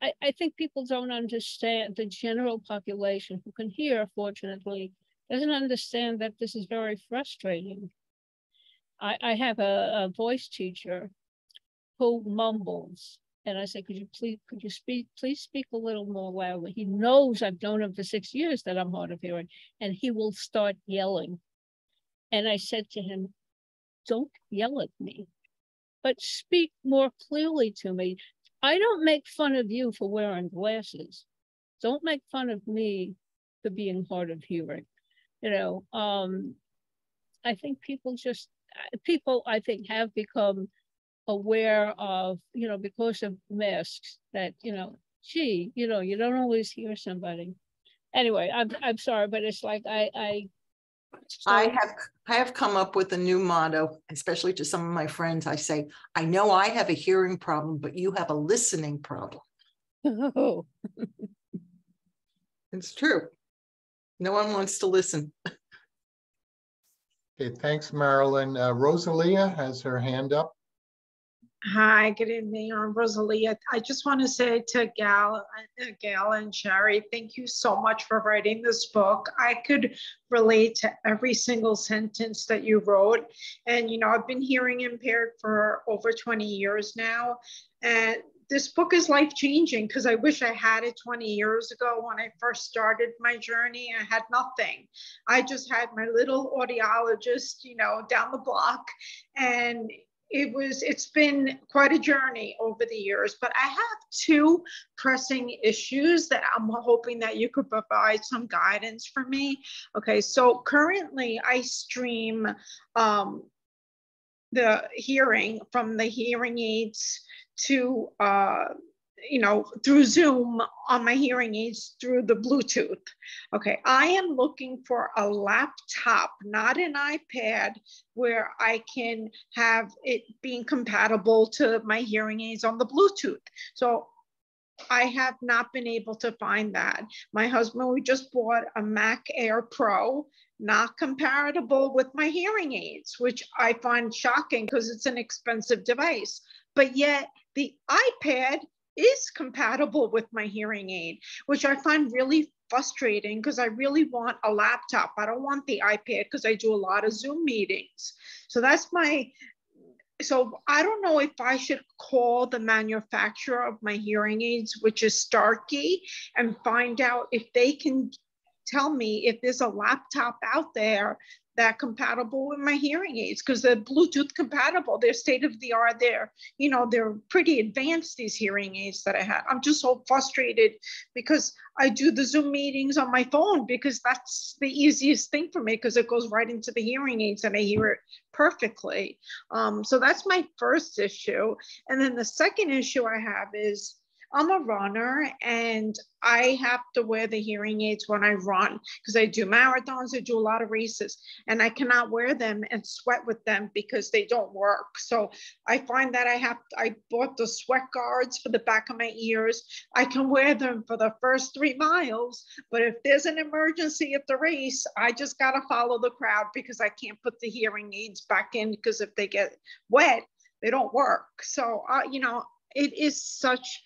S6: I, I think people don't understand the general population who can hear, fortunately, doesn't understand that this is very frustrating. I, I have a, a voice teacher who mumbles. And I say, could you please, could you speak, please speak a little more loudly? He knows I've known him for six years that I'm hard of hearing, and he will start yelling. And I said to him, don't yell at me, but speak more clearly to me. I don't make fun of you for wearing glasses. Don't make fun of me for being hard of hearing. You know, um, I think people just people I think have become aware of, you know, because of masks that, you know, gee, you know, you don't always hear somebody. Anyway, I'm I'm sorry, but it's like I I
S5: so, I have I have come up with a new motto, especially to some of my friends. I say, I know I have a hearing problem, but you have a listening problem. Oh. it's true. No one wants to listen.
S2: Okay, thanks, Marilyn. Uh, Rosalia has her hand up.
S7: Hi, good evening. I'm Rosalia. I just want to say to Gal, uh, Gael and Shari, thank you so much for writing this book. I could relate to every single sentence that you wrote. And, you know, I've been hearing impaired for over 20 years now. And this book is life changing because I wish I had it 20 years ago when I first started my journey. I had nothing. I just had my little audiologist, you know, down the block. And it was, it's been quite a journey over the years. But I have two pressing issues that I'm hoping that you could provide some guidance for me. Okay, so currently I stream um, the hearing from the hearing aids to uh, you know through zoom on my hearing aids through the bluetooth okay i am looking for a laptop not an ipad where i can have it being compatible to my hearing aids on the bluetooth so I have not been able to find that. My husband, we just bought a Mac Air Pro, not compatible with my hearing aids, which I find shocking because it's an expensive device. But yet the iPad is compatible with my hearing aid, which I find really frustrating because I really want a laptop. I don't want the iPad because I do a lot of Zoom meetings. So that's my so I don't know if I should call the manufacturer of my hearing aids, which is Starkey, and find out if they can tell me if there's a laptop out there that compatible with my hearing aids because they're Bluetooth compatible. They're state of the art. They're, you know, they're pretty advanced, these hearing aids that I had. I'm just so frustrated because I do the Zoom meetings on my phone because that's the easiest thing for me because it goes right into the hearing aids and I hear it perfectly. Um, so that's my first issue. And then the second issue I have is I'm a runner and I have to wear the hearing aids when I run because I do marathons, I do a lot of races, and I cannot wear them and sweat with them because they don't work. So I find that I have, I bought the sweat guards for the back of my ears. I can wear them for the first three miles, but if there's an emergency at the race, I just got to follow the crowd because I can't put the hearing aids back in because if they get wet, they don't work. So, uh, you know, it is such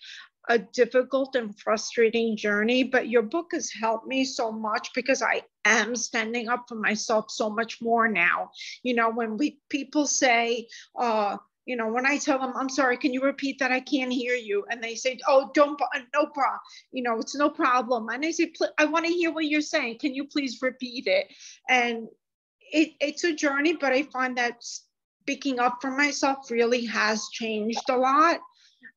S7: a difficult and frustrating journey, but your book has helped me so much because I am standing up for myself so much more now. You know, when we people say, uh, you know, when I tell them, I'm sorry, can you repeat that? I can't hear you. And they say, oh, don't, no problem. You know, it's no problem. And I say, I want to hear what you're saying. Can you please repeat it? And it, it's a journey, but I find that speaking up for myself really has changed a lot.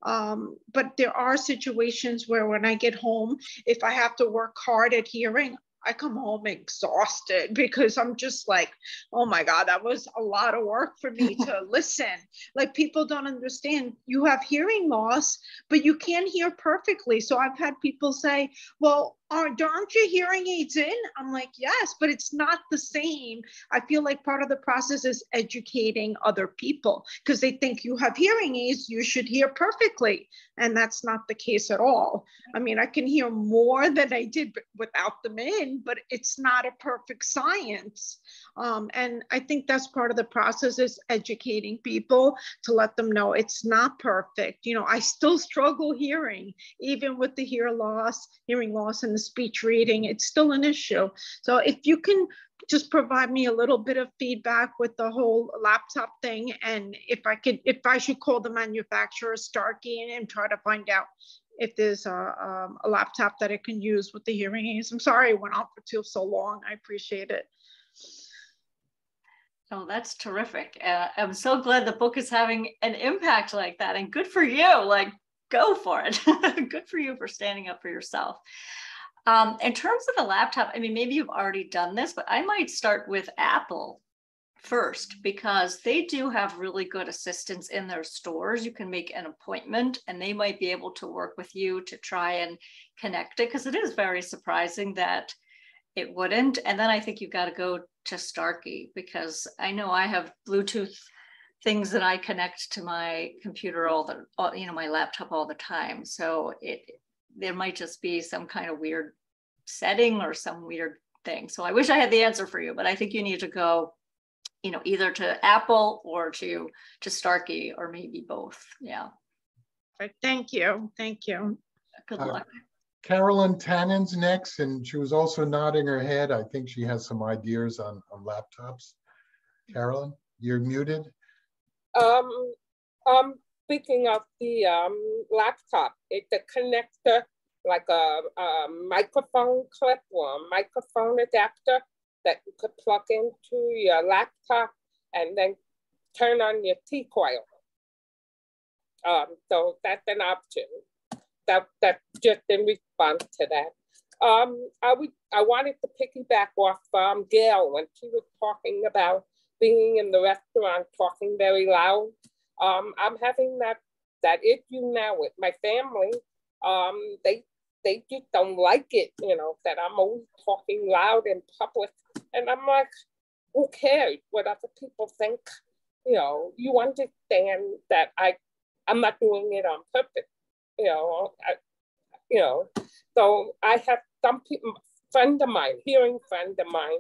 S7: Um, but there are situations where when I get home, if I have to work hard at hearing, I come home exhausted because I'm just like, oh my God, that was a lot of work for me to listen. Like people don't understand you have hearing loss, but you can't hear perfectly. So I've had people say, well, aren't, your hearing aids in? I'm like, yes, but it's not the same. I feel like part of the process is educating other people because they think you have hearing aids, you should hear perfectly. And that's not the case at all. I mean, I can hear more than I did without them in, but it's not a perfect science. Um, and I think that's part of the process is educating people to let them know it's not perfect. You know, I still struggle hearing, even with the hear loss, hearing loss and the speech reading, it's still an issue. So if you can just provide me a little bit of feedback with the whole laptop thing and if I could, if I should call the manufacturer Starkey and try to find out if there's a, um, a laptop that I can use with the hearing aids. I'm sorry it went on for too so long. I appreciate it.
S3: Oh, that's terrific. Uh, I'm so glad the book is having an impact like that and good for you. Like, go for it. good for you for standing up for yourself. Um, in terms of the laptop, I mean, maybe you've already done this, but I might start with Apple first because they do have really good assistance in their stores. You can make an appointment and they might be able to work with you to try and connect it because it is very surprising that it wouldn't. And then I think you've got to go to Starkey because I know I have Bluetooth things that I connect to my computer all the, all, you know, my laptop all the time. So it, there might just be some kind of weird setting or some weird thing. So I wish I had the answer for you, but I think you need to go, you know, either to Apple or to to Starkey or maybe both. Yeah.
S7: Thank you. Thank you.
S3: Good uh, luck.
S2: Carolyn Tannen's next, and she was also nodding her head. I think she has some ideas on, on laptops. Carolyn, you're muted.
S8: Um, um, speaking of the um, laptop, it's a connector, like a, a microphone clip or microphone adapter that you could plug into your laptop and then turn on your T-coil. Um, so that's an option that that just in response to that. Um, I would I wanted to piggyback off um, Gael when she was talking about being in the restaurant talking very loud. Um, I'm having that that issue now with my family. Um, they they just don't like it, you know, that I'm always talking loud in public. And I'm like, who cares what other people think? You know, you understand that I I'm not doing it on purpose you know, I, you know, so I have some people, friend of mine, hearing friend of mine,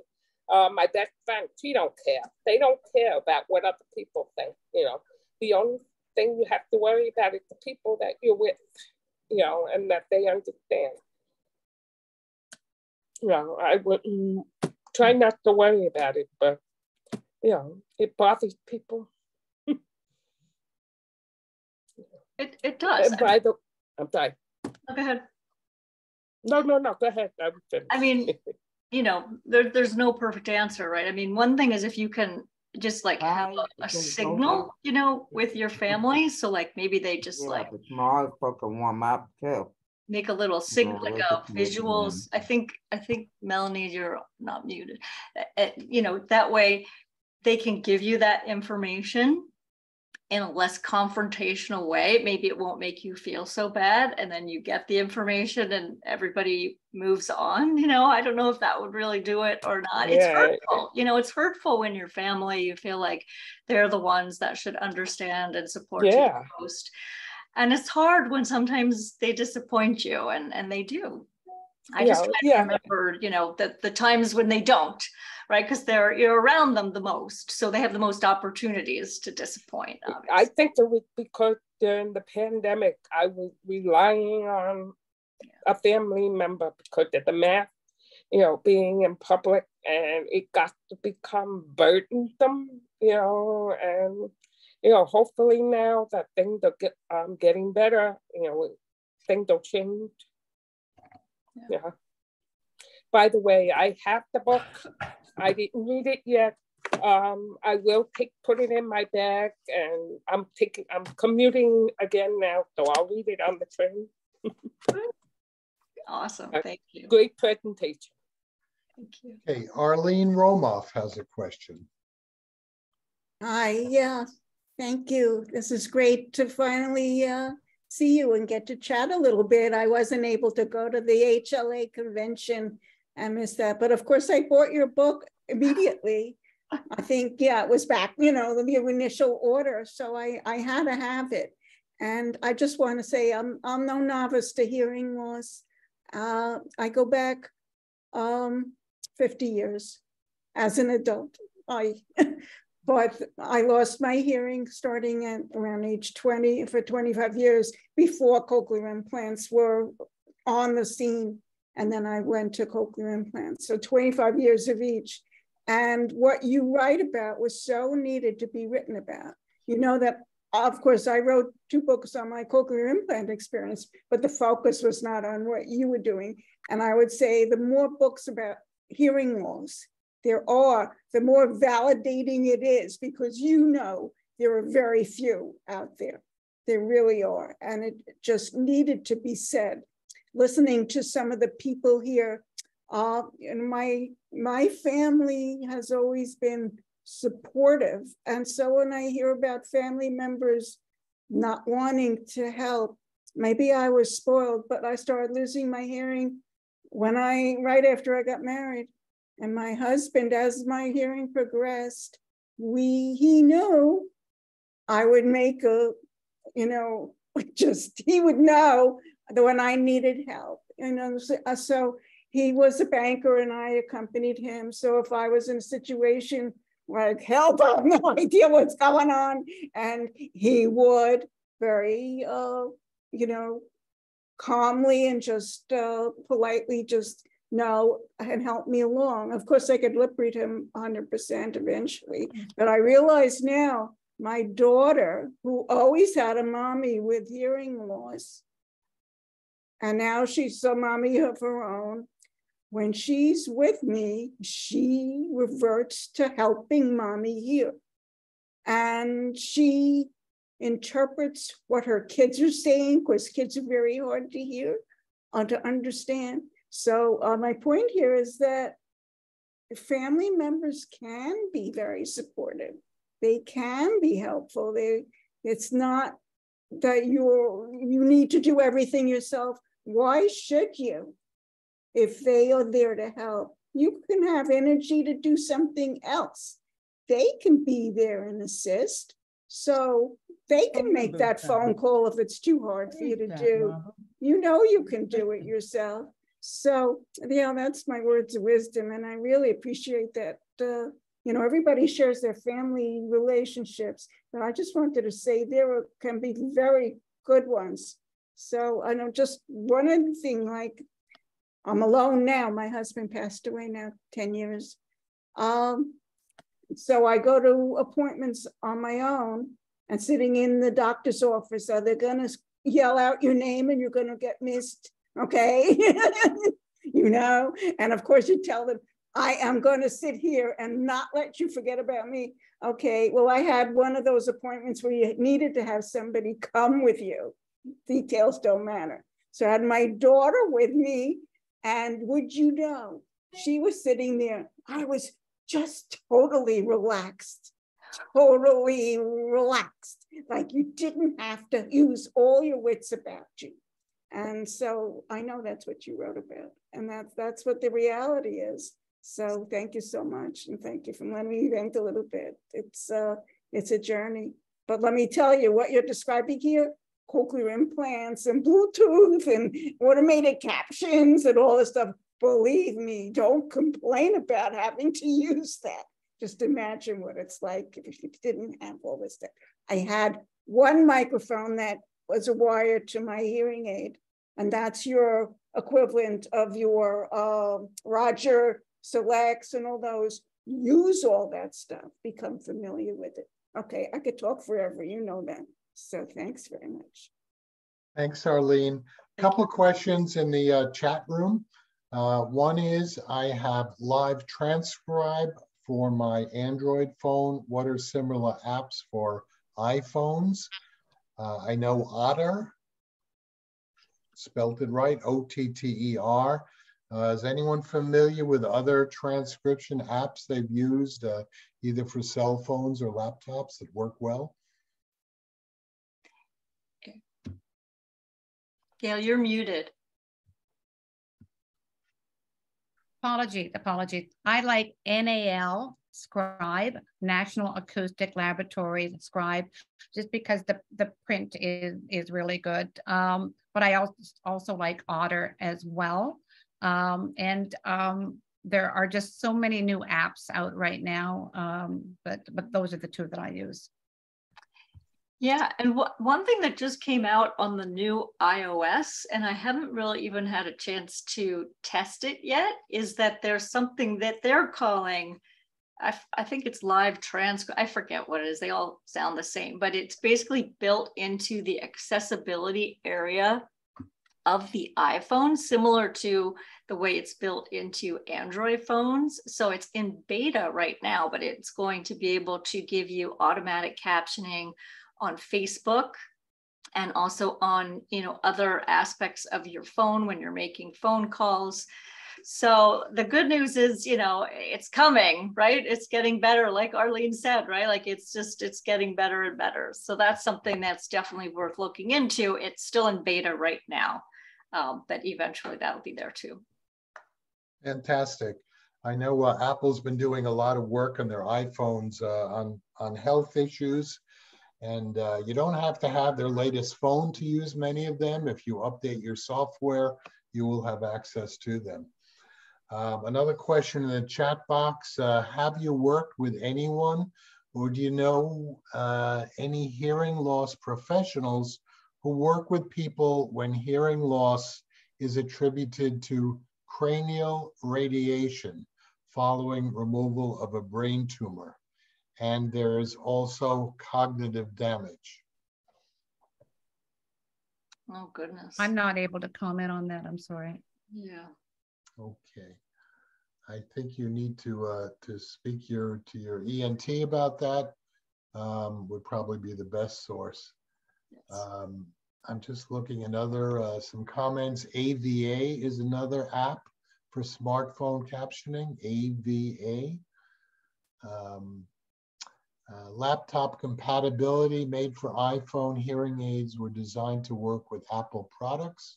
S8: uh, my best friend, she don't care. They don't care about what other people think, you know. The only thing you have to worry about is the people that you're with, you know, and that they understand. You know, I would try not to worry about it, but, you know, it bothers people.
S3: It, it does.
S8: by the, I'm sorry.
S3: go ahead.
S8: No, no, no, go ahead.
S3: I mean, you know, there, there's no perfect answer, right? I mean, one thing is if you can just like have a, a signal, you know, with your family. So like maybe they just yeah, like
S9: small fucking warm up too.
S3: Make a little signal, like a visuals. I think I think Melanie, you're not muted. Uh, you know, that way they can give you that information in a less confrontational way, maybe it won't make you feel so bad. And then you get the information and everybody moves on. You know, I don't know if that would really do it or not. It's hurtful. You know, it's hurtful when your family, you feel like they're the ones that should understand and support you the most. And it's hard when sometimes they disappoint you and, and they do. I just
S8: Yeah,
S3: kind
S8: yeah.
S3: remember, you know, that the times when they don't, right? Because they're you're around them the most. So they have the most opportunities to disappoint.
S8: I think that was because during the pandemic, I was relying on a family member because of the mask, you know, being in public, and it got to become burdensome, you know, and you know, hopefully now that things are get, um, getting better, you know, things will change. Yeah. By the way, I have the book. I didn't read it yet. Um, I will take put it in my bag, and I'm taking. I'm commuting again now, so I'll read it on the train.
S3: Awesome. Thank you.
S8: Great presentation.
S3: Thank you.
S2: Okay, Arlene Romoff has a question.
S10: Hi, yeah, thank you. This is great to finally uh, see you and get to chat a little bit. I wasn't able to go to the HLAA convention. I missed that, but of course I bought your book immediately. I think, yeah, it was back, you know, the initial order, so I, I had to have it. And I just want to say I'm, I'm no novice to hearing loss. Uh, I go back um, 50 years as an adult. I but I lost my hearing starting at around age 20 for 25 years before cochlear implants were on the scene. And then I went to cochlear implants. So 25 years of each. And what you write about was so needed to be written about. You know that, of course, I wrote two books on my cochlear implant experience, but the focus was not on what you were doing. And I would say the more books about hearing loss there are, the more validating it is because you know there are very few out there. There really are. And it just needed to be said. Listening to some of the people here, uh, and my my family has always been supportive. And so when I hear about family members not wanting to help, maybe I was spoiled, but I started losing my hearing when I right after I got married. And my husband, as my hearing progressed, we he knew I would make a, you know, just he would know when I needed help. You know, so, uh, so he was a banker and I accompanied him. So if I was in a situation like help, I have no idea what's going on. And he would very uh, you know, calmly and just uh, politely just know and help me along. Of course, I could lip read him 100% eventually, but I realize now my daughter, who always had a mommy with hearing loss, and now she's a mommy of her own. When she's with me, she reverts to helping mommy hear. And she interprets what her kids are saying, because kids are very hard to hear or to understand. So uh, my point here is that family members can be very supportive. They can be helpful. They, it's not that you're you need to do everything yourself. Why should you? If they are there to help, you can have energy to do something else. They can be there and assist. So they can make that phone call if it's too hard for you to do. You know you can do it yourself. So, yeah, that's my words of wisdom. And I really appreciate that. Uh, you know, everybody shares their family relationships, but I just wanted to say there can be very good ones. So I know just one other thing, like I'm alone now. My husband passed away now 10 years. Um, so I go to appointments on my own and sitting in the doctor's office. Are they gonna yell out your name and you're gonna get missed? Okay. you know, and of course you tell them, I am going to sit here and not let you forget about me. Okay, well, I had one of those appointments where you needed to have somebody come with you. Details don't matter. So I had my daughter with me, and would you know, she was sitting there. I was just totally relaxed, totally relaxed, like you didn't have to use all your wits about you. And so I know that's what you wrote about, and that's that's what the reality is. So thank you so much, and thank you for letting me vent a little bit. It's uh, it's a journey, but let me tell you what you're describing here: cochlear implants and Bluetooth and automated captions and all this stuff. Believe me, don't complain about having to use that. Just imagine what it's like if you didn't have all this stuff. I had one microphone that was a wire to my hearing aid, and that's your equivalent of your uh, Roger Selects and all those. Use all that stuff, become familiar with it. Okay, I could talk forever, you know that. So thanks very much.
S2: Thanks, Arlene. A couple of questions in the uh, chat room. Uh, one is I have live transcribe for my Android phone. What are similar apps for iPhones? Uh, I know Otter, spelled it right, O-T-T-E-R. Uh, is anyone familiar with other transcription apps they've used, uh, either for cell phones or laptops that work well?
S3: Gael, you're muted.
S1: Apologies, apologies. I like NAL Scribe, National Acoustic Laboratory Scribe, just because the, the print is, is really good. Um, but I also, also like Otter as well. Um, and um, there are just so many new apps out right now, um, but, but those are the two that I use.
S3: Yeah, and one thing that just came out on the new iOS, and I haven't really even had a chance to test it yet, is that there's something that they're calling, I, I think it's live transcript. I forget what it is. They all sound the same, but it's basically built into the accessibility area of the iPhone, similar to the way it's built into Android phones. So it's in beta right now, but it's going to be able to give you automatic captioning on Facebook and also on you know other aspects of your phone when you're making phone calls. So the good news is you know it's coming right? It's getting better like arlene said right? Like it's just it's getting better and better. So that's something that's definitely worth looking into. It's still in beta right now um, but eventually that'll be there too.
S2: Fantastic. I know uh, apple's been doing a lot of work on their iphones uh, on on health issues and uh, you don't have to have their latest phone to use many of them. If you update your software, you will have access to them. Um, another question in the chat box, uh, have you worked with anyone or do you know uh, any hearing loss professionals who work with people when hearing loss is attributed to cranial radiation following removal of a brain tumor? And there is also cognitive damage.
S3: Oh, goodness.
S1: I'm not able to comment on that. I'm sorry.
S3: Yeah.
S2: Okay. I think you need to uh, to speak your to your ENT about that. Um, would probably be the best source. Yes. Um, I'm just looking at other uh, some comments. AVA is another app for smartphone captioning. AVA. Um, uh, laptop compatibility made for iPhone hearing aids were designed to work with Apple products.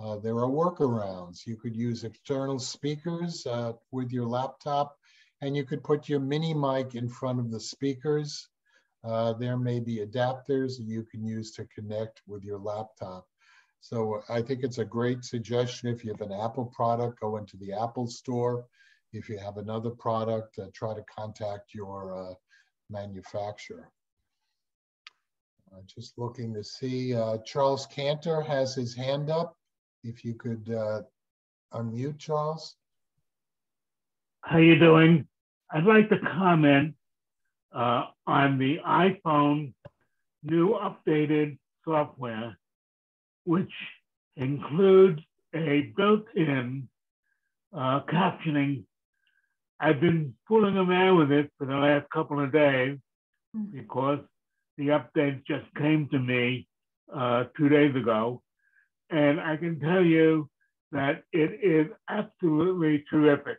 S2: Uh, there are workarounds. You could use external speakers uh, with your laptop and you could put your mini mic in front of the speakers. Uh, there may be adapters that you can use to connect with your laptop. So I think it's a great suggestion. If you have an Apple product, go into the Apple store. If you have another product, uh, try to contact your manufacturer. Uh, just looking to see, uh, Charles Cantor has his hand up. If you could uh, unmute, Charles.
S11: How you doing? I'd like to comment uh, on the iPhone new updated software, which includes a built-in uh, captioning I've been fooling around with it for the last couple of days mm. because the update just came to me uh, two days ago. And I can tell you that it is absolutely terrific.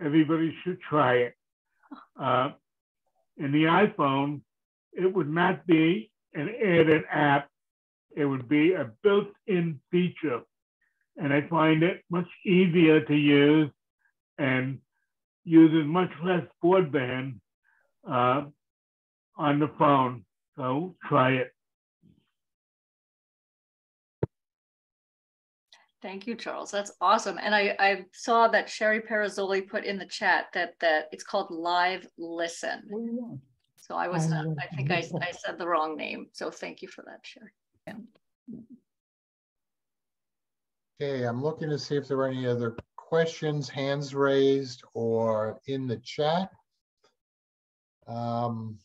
S11: Everybody should try it. Uh, in the iPhone, it would not be an added app. It would be a built-in feature. And I find it much easier to use and uses much less broadband uh, on the phone. So try it.
S3: Thank you, Charles. That's awesome. And I, I saw that Sherry Parazzoli put in the chat that that it's called Live Listen. So I was not, I think I, I said the wrong name. So thank you for that, Sherry. Yeah.
S2: Okay, I'm looking to see if there are any other questions, hands raised, or in the chat. Um,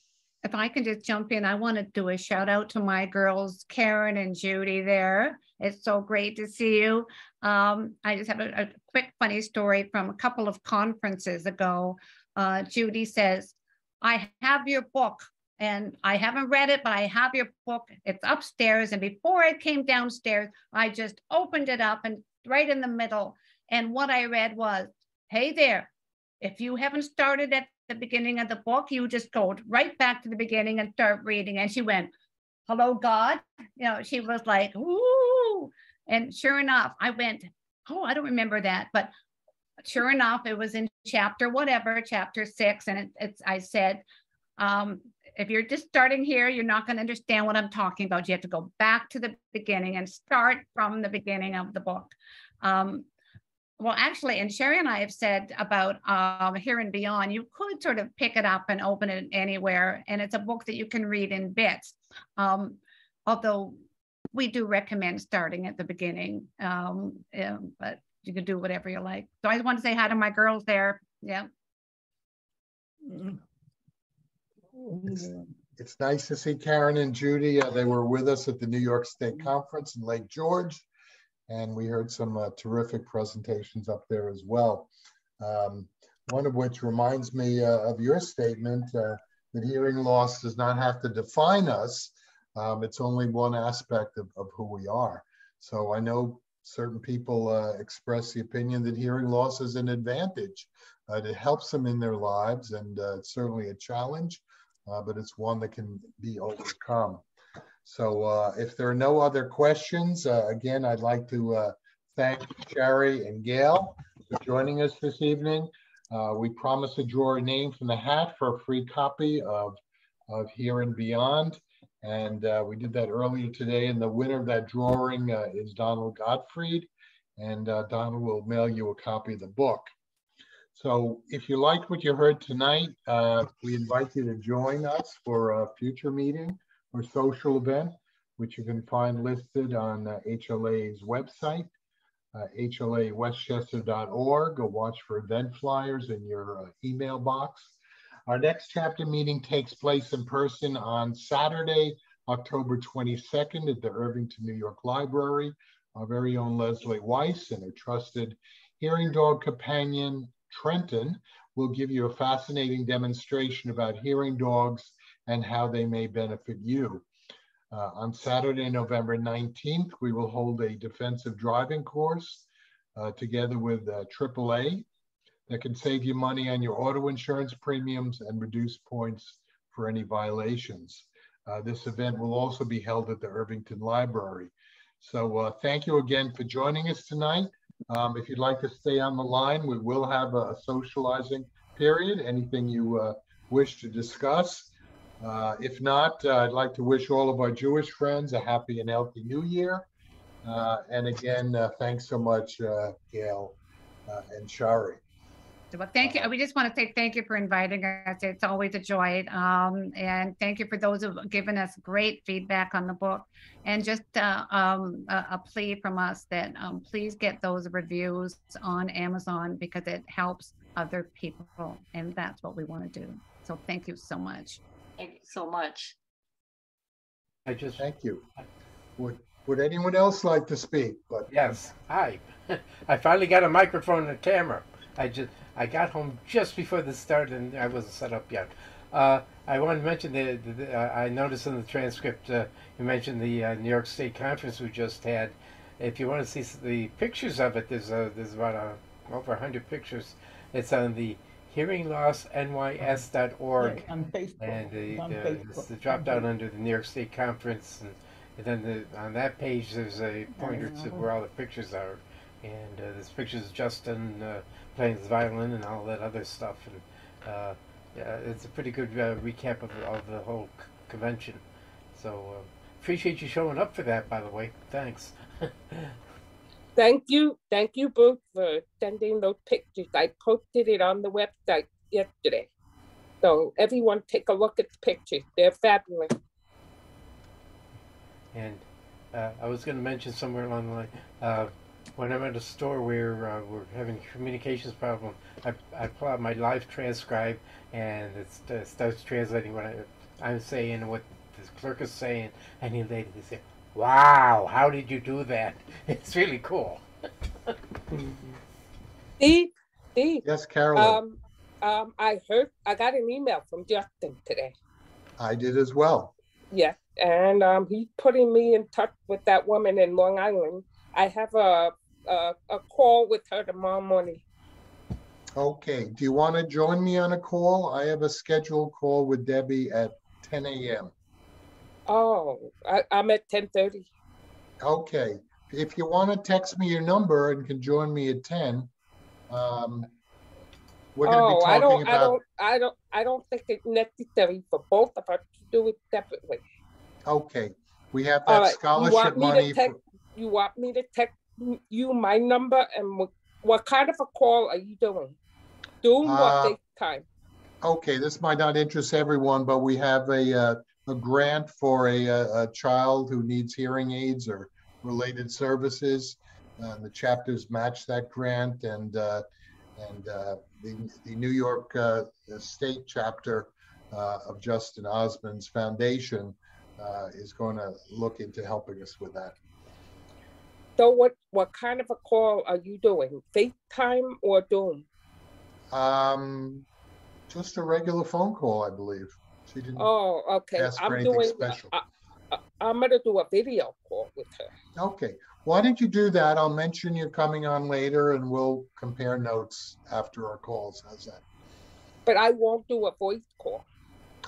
S1: if I can just jump in, I want to do a shout out to my girls, Karen and Judy there. It's so great to see you. Um, I just have a, a, quick funny story from a couple of conferences ago. Uh, Judy says, I have your book and I haven't read it, but I have your book. It's upstairs. And before I came downstairs, I just opened it up and right in the middle. And what I read was, Hey there, if you haven't started at the beginning of the book, you just go right back to the beginning and start reading. And she went, Hello, God. You know, she was like, Ooh. And sure enough, I went, Oh, I don't remember that. But sure enough, it was in chapter whatever, chapter six. And it, it's, I said, um, if you're just starting here, you're not going to understand what I'm talking about. You have to go back to the beginning and start from the beginning of the book. Um, well, actually, and Shari and I have said about um, Hear and Beyond, you could sort of pick it up and open it anywhere. And it's a book that you can read in bits. Um, although we do recommend starting at the beginning, um, yeah, but you can do whatever you like. So I just want to say hi to my girls there. Yeah.
S2: It's, it's nice to see Karen and Judy. Uh, they were with us at the New York State Conference in Lake George and we heard some uh, terrific presentations up there as well. Um, one of which reminds me uh, of your statement uh, that hearing loss does not have to define us. Um, it's only one aspect of, of who we are. So I know certain people uh, express the opinion that hearing loss is an advantage. Uh, it helps them in their lives and uh, it's certainly a challenge, but it's one that can be overcome. So uh, if there are no other questions, uh, again, I'd like to uh, thank Shari and Gael for joining us this evening. Uh, we promise to draw a name from the hat for a free copy of, of Hear and Beyond. And uh, we did that earlier today. And the winner of that drawing uh, is Donald Gottfried. And Donald will mail you a copy of the book. So if you liked what you heard tonight, we invite you to join us for a future meeting or social event, which you can find listed on uh, HLAA's website, uh, hlaawestchester.org. Go watch for event flyers in your uh, email box. Our next chapter meeting takes place in person on Saturday, October 22nd at the Irvington, New York Library. Our very own Leslie Weiss and her trusted hearing dog companion, Trenton, will give you a fascinating demonstration about hearing dogs and how they may benefit you. Uh, on Saturday, November 19th, we will hold a defensive driving course uh, together with uh, AAA that can save you money on your auto insurance premiums and reduce points for any violations. Uh, this event will also be held at the Irvington Library. So uh, thank you again for joining us tonight. Um, if you'd like to stay on the line, we will have a, socializing period. Anything you uh, wish to discuss. Uh, if not, uh, I'd like to wish all of our Jewish friends a happy and healthy new year. Uh, and again, uh, thanks so much, uh, Gael uh, and Shari.
S1: Well, thank you. We just want to say thank you for inviting us. It's always a joy. Um, and thank you for those who've given us great feedback on the book. And just um, a, a, plea from us that um, please get those reviews on Amazon because it helps other people. And that's what we want to do. So thank you so much.
S3: Thank you so much.
S2: I just thank you. Would would anyone else like to speak? But
S12: yes, hi. I finally got a microphone and a camera. I just I got home just before the start and I wasn't set up yet. Uh, I want to mention that uh, I noticed in the transcript uh, you mentioned the uh, New York State conference we just had. If you want to see the pictures of it, there's a, there's about a, over hundred pictures. It's on the hearinglossnys.org.
S13: on Facebook.
S12: And the,
S13: on
S12: the,
S13: Facebook.
S12: the drop down under the New York State Conference. And, and then the, on that page, there's a pointer to where all the pictures are. And uh, there's pictures of Justin uh, playing his violin and all that other stuff. And uh, yeah, it's a pretty good uh, recap of, of the whole c- convention. So uh, appreciate you showing up for that, by the way. Thanks.
S8: Thank you, thank you both for sending those pictures. I posted it on the website yesterday. So everyone take a look at the pictures. They're fabulous.
S12: And uh, I was going to mention somewhere along the line, uh, when I'm at a store where uh, we're having a communications problem, I, I pull out my live transcribe and it starts translating what I, I'm saying and what the clerk is saying. And he later they say, wow, how did you do that? It's really cool.
S8: Steve, Steve.
S2: Yes, Carolyn.
S8: Um, um, I heard, I got an email from Justin today.
S2: I did as well.
S8: Yeah, and um, he's putting me in touch with that woman in Long Island. I have a a, a call with her tomorrow morning.
S2: Okay, do you want to join me on a call? I have a scheduled call with Debbie at 10 a.m.
S8: Oh, I, I'm at ten thirty.
S2: Okay, if you want to text me your number and can join me at 10, um, we're going to
S8: Oh,
S2: be
S8: I
S2: talking
S8: don't, I
S2: about,
S8: don't, I don't, I don't think it's necessary for both of us to do it separately.
S2: okay, we have
S8: All
S2: that
S8: right, you
S2: scholarship
S8: want me
S2: money.
S8: to
S2: for-
S8: text? You want me to text you my number and what, what kind of a call are you doing? Zoom
S2: Uh,
S8: or FaceTime?
S2: Okay, this might not interest everyone, but we have a, uh, a grant for a, a, a child who needs hearing aids or related services. Uh, the chapters match that grant and, uh, and, uh, the, the New York, uh, State chapter, uh, of Justin Osmond's foundation, uh, is going to look into helping us with that.
S8: So what, what kind of a call are you doing? FaceTime or Zoom?
S2: Um, just a regular phone call, I believe. She didn't
S8: Oh, okay.
S2: ask for
S8: I'm
S2: anything
S8: doing,
S2: special.
S8: I, I, I'm gonna do a video call with her.
S2: Okay, why don't you do that? I'll mention you're coming on later and we'll compare notes after our calls. How's that?
S8: But I won't do a voice call.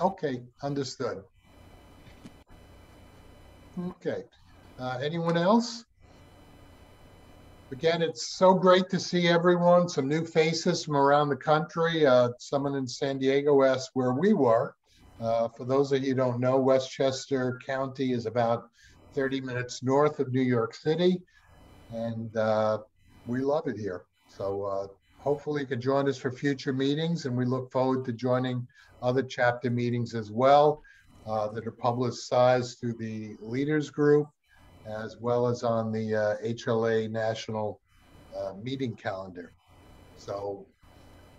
S2: Okay, understood. Okay, uh, anyone else? Again, it's so great to see everyone, some new faces from around the country. Uh, someone in San Diego asked where we were. Uh, for those of you who don't know, Westchester County is about 30 minutes north of New York City, and uh, we love it here. So uh, hopefully you can join us for future meetings, and we look forward to joining other chapter meetings as well uh, that are publicized through the leaders group as well as on the HLAA national uh, meeting calendar. So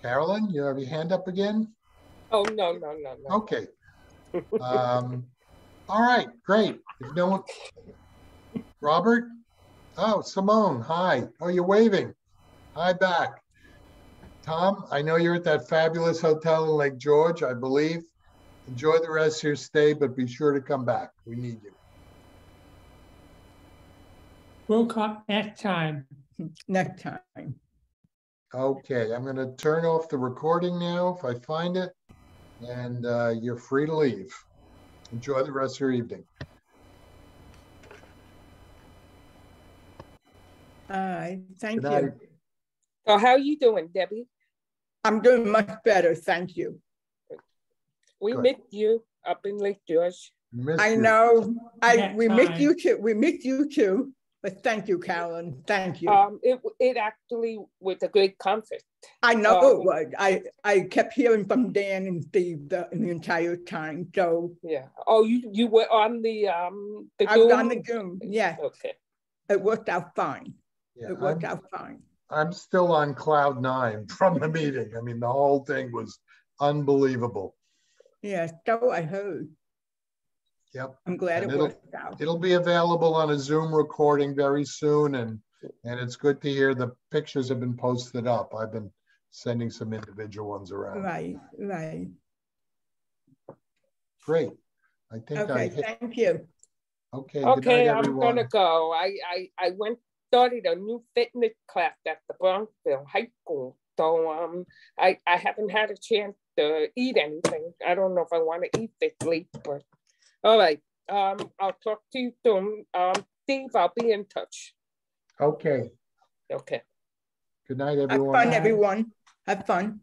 S2: Carolyn, you have your hand up again?
S8: Oh, no, no, no, no.
S2: Okay. Um, all right, great. If no one, Robert? Oh, Simone, hi. Oh, you're waving. Hi back. Tom, I know you're at that fabulous hotel in Lake George, I believe. Enjoy the rest of your stay, but be sure to come back. We need you.
S14: We'll come next time.
S13: Next time.
S2: Okay, I'm going to turn off the recording now if I find it, and uh, you're free to leave. Enjoy the rest of your evening.
S13: All right, thank
S2: Good
S13: you.
S8: So how are you doing, Debbie?
S13: I'm doing much better, thank you.
S8: We
S2: Good.
S8: missed you up in Lake George.
S2: Miss
S13: I
S2: you.
S13: know, I,
S14: Next
S13: we missed
S14: time.
S13: you too, we missed you too, but thank you, Carolyn, thank you.
S8: Um, it, it actually was a great concert.
S13: I know it
S8: um,
S13: was, I, I kept hearing from Dan and Steve the, the entire time, so
S8: Yeah. Oh, you, you were on the, um, the
S13: I was on the
S8: Zoom?
S13: Zoom, yeah,
S8: Okay.
S13: it worked out fine,
S2: Yeah,
S13: it worked
S2: I'm,
S13: out fine.
S2: I'm still on cloud nine from the meeting. I mean, the whole thing was unbelievable.
S13: Yeah, so I heard,
S2: Yep.
S13: I'm glad
S2: And
S13: it worked out.
S2: It'll be available on a Zoom recording very soon and, and it's good to hear the pictures have been posted up. I've been sending some individual ones around.
S13: Right, right.
S2: Great. I think
S13: okay, I
S2: hit...
S13: thank you.
S2: Okay, okay, night,
S8: I'm gonna go. I, I, I went started a new fitness class at the Bronxville High School. So um, I, I haven't had a chance to eat anything. I don't know if I want to eat this late, but all right. Um, I'll talk to you soon. Um, Steve, I'll be in touch.
S2: Okay.
S8: Okay.
S2: Good night, everyone.
S13: Have fun, everyone. Have fun.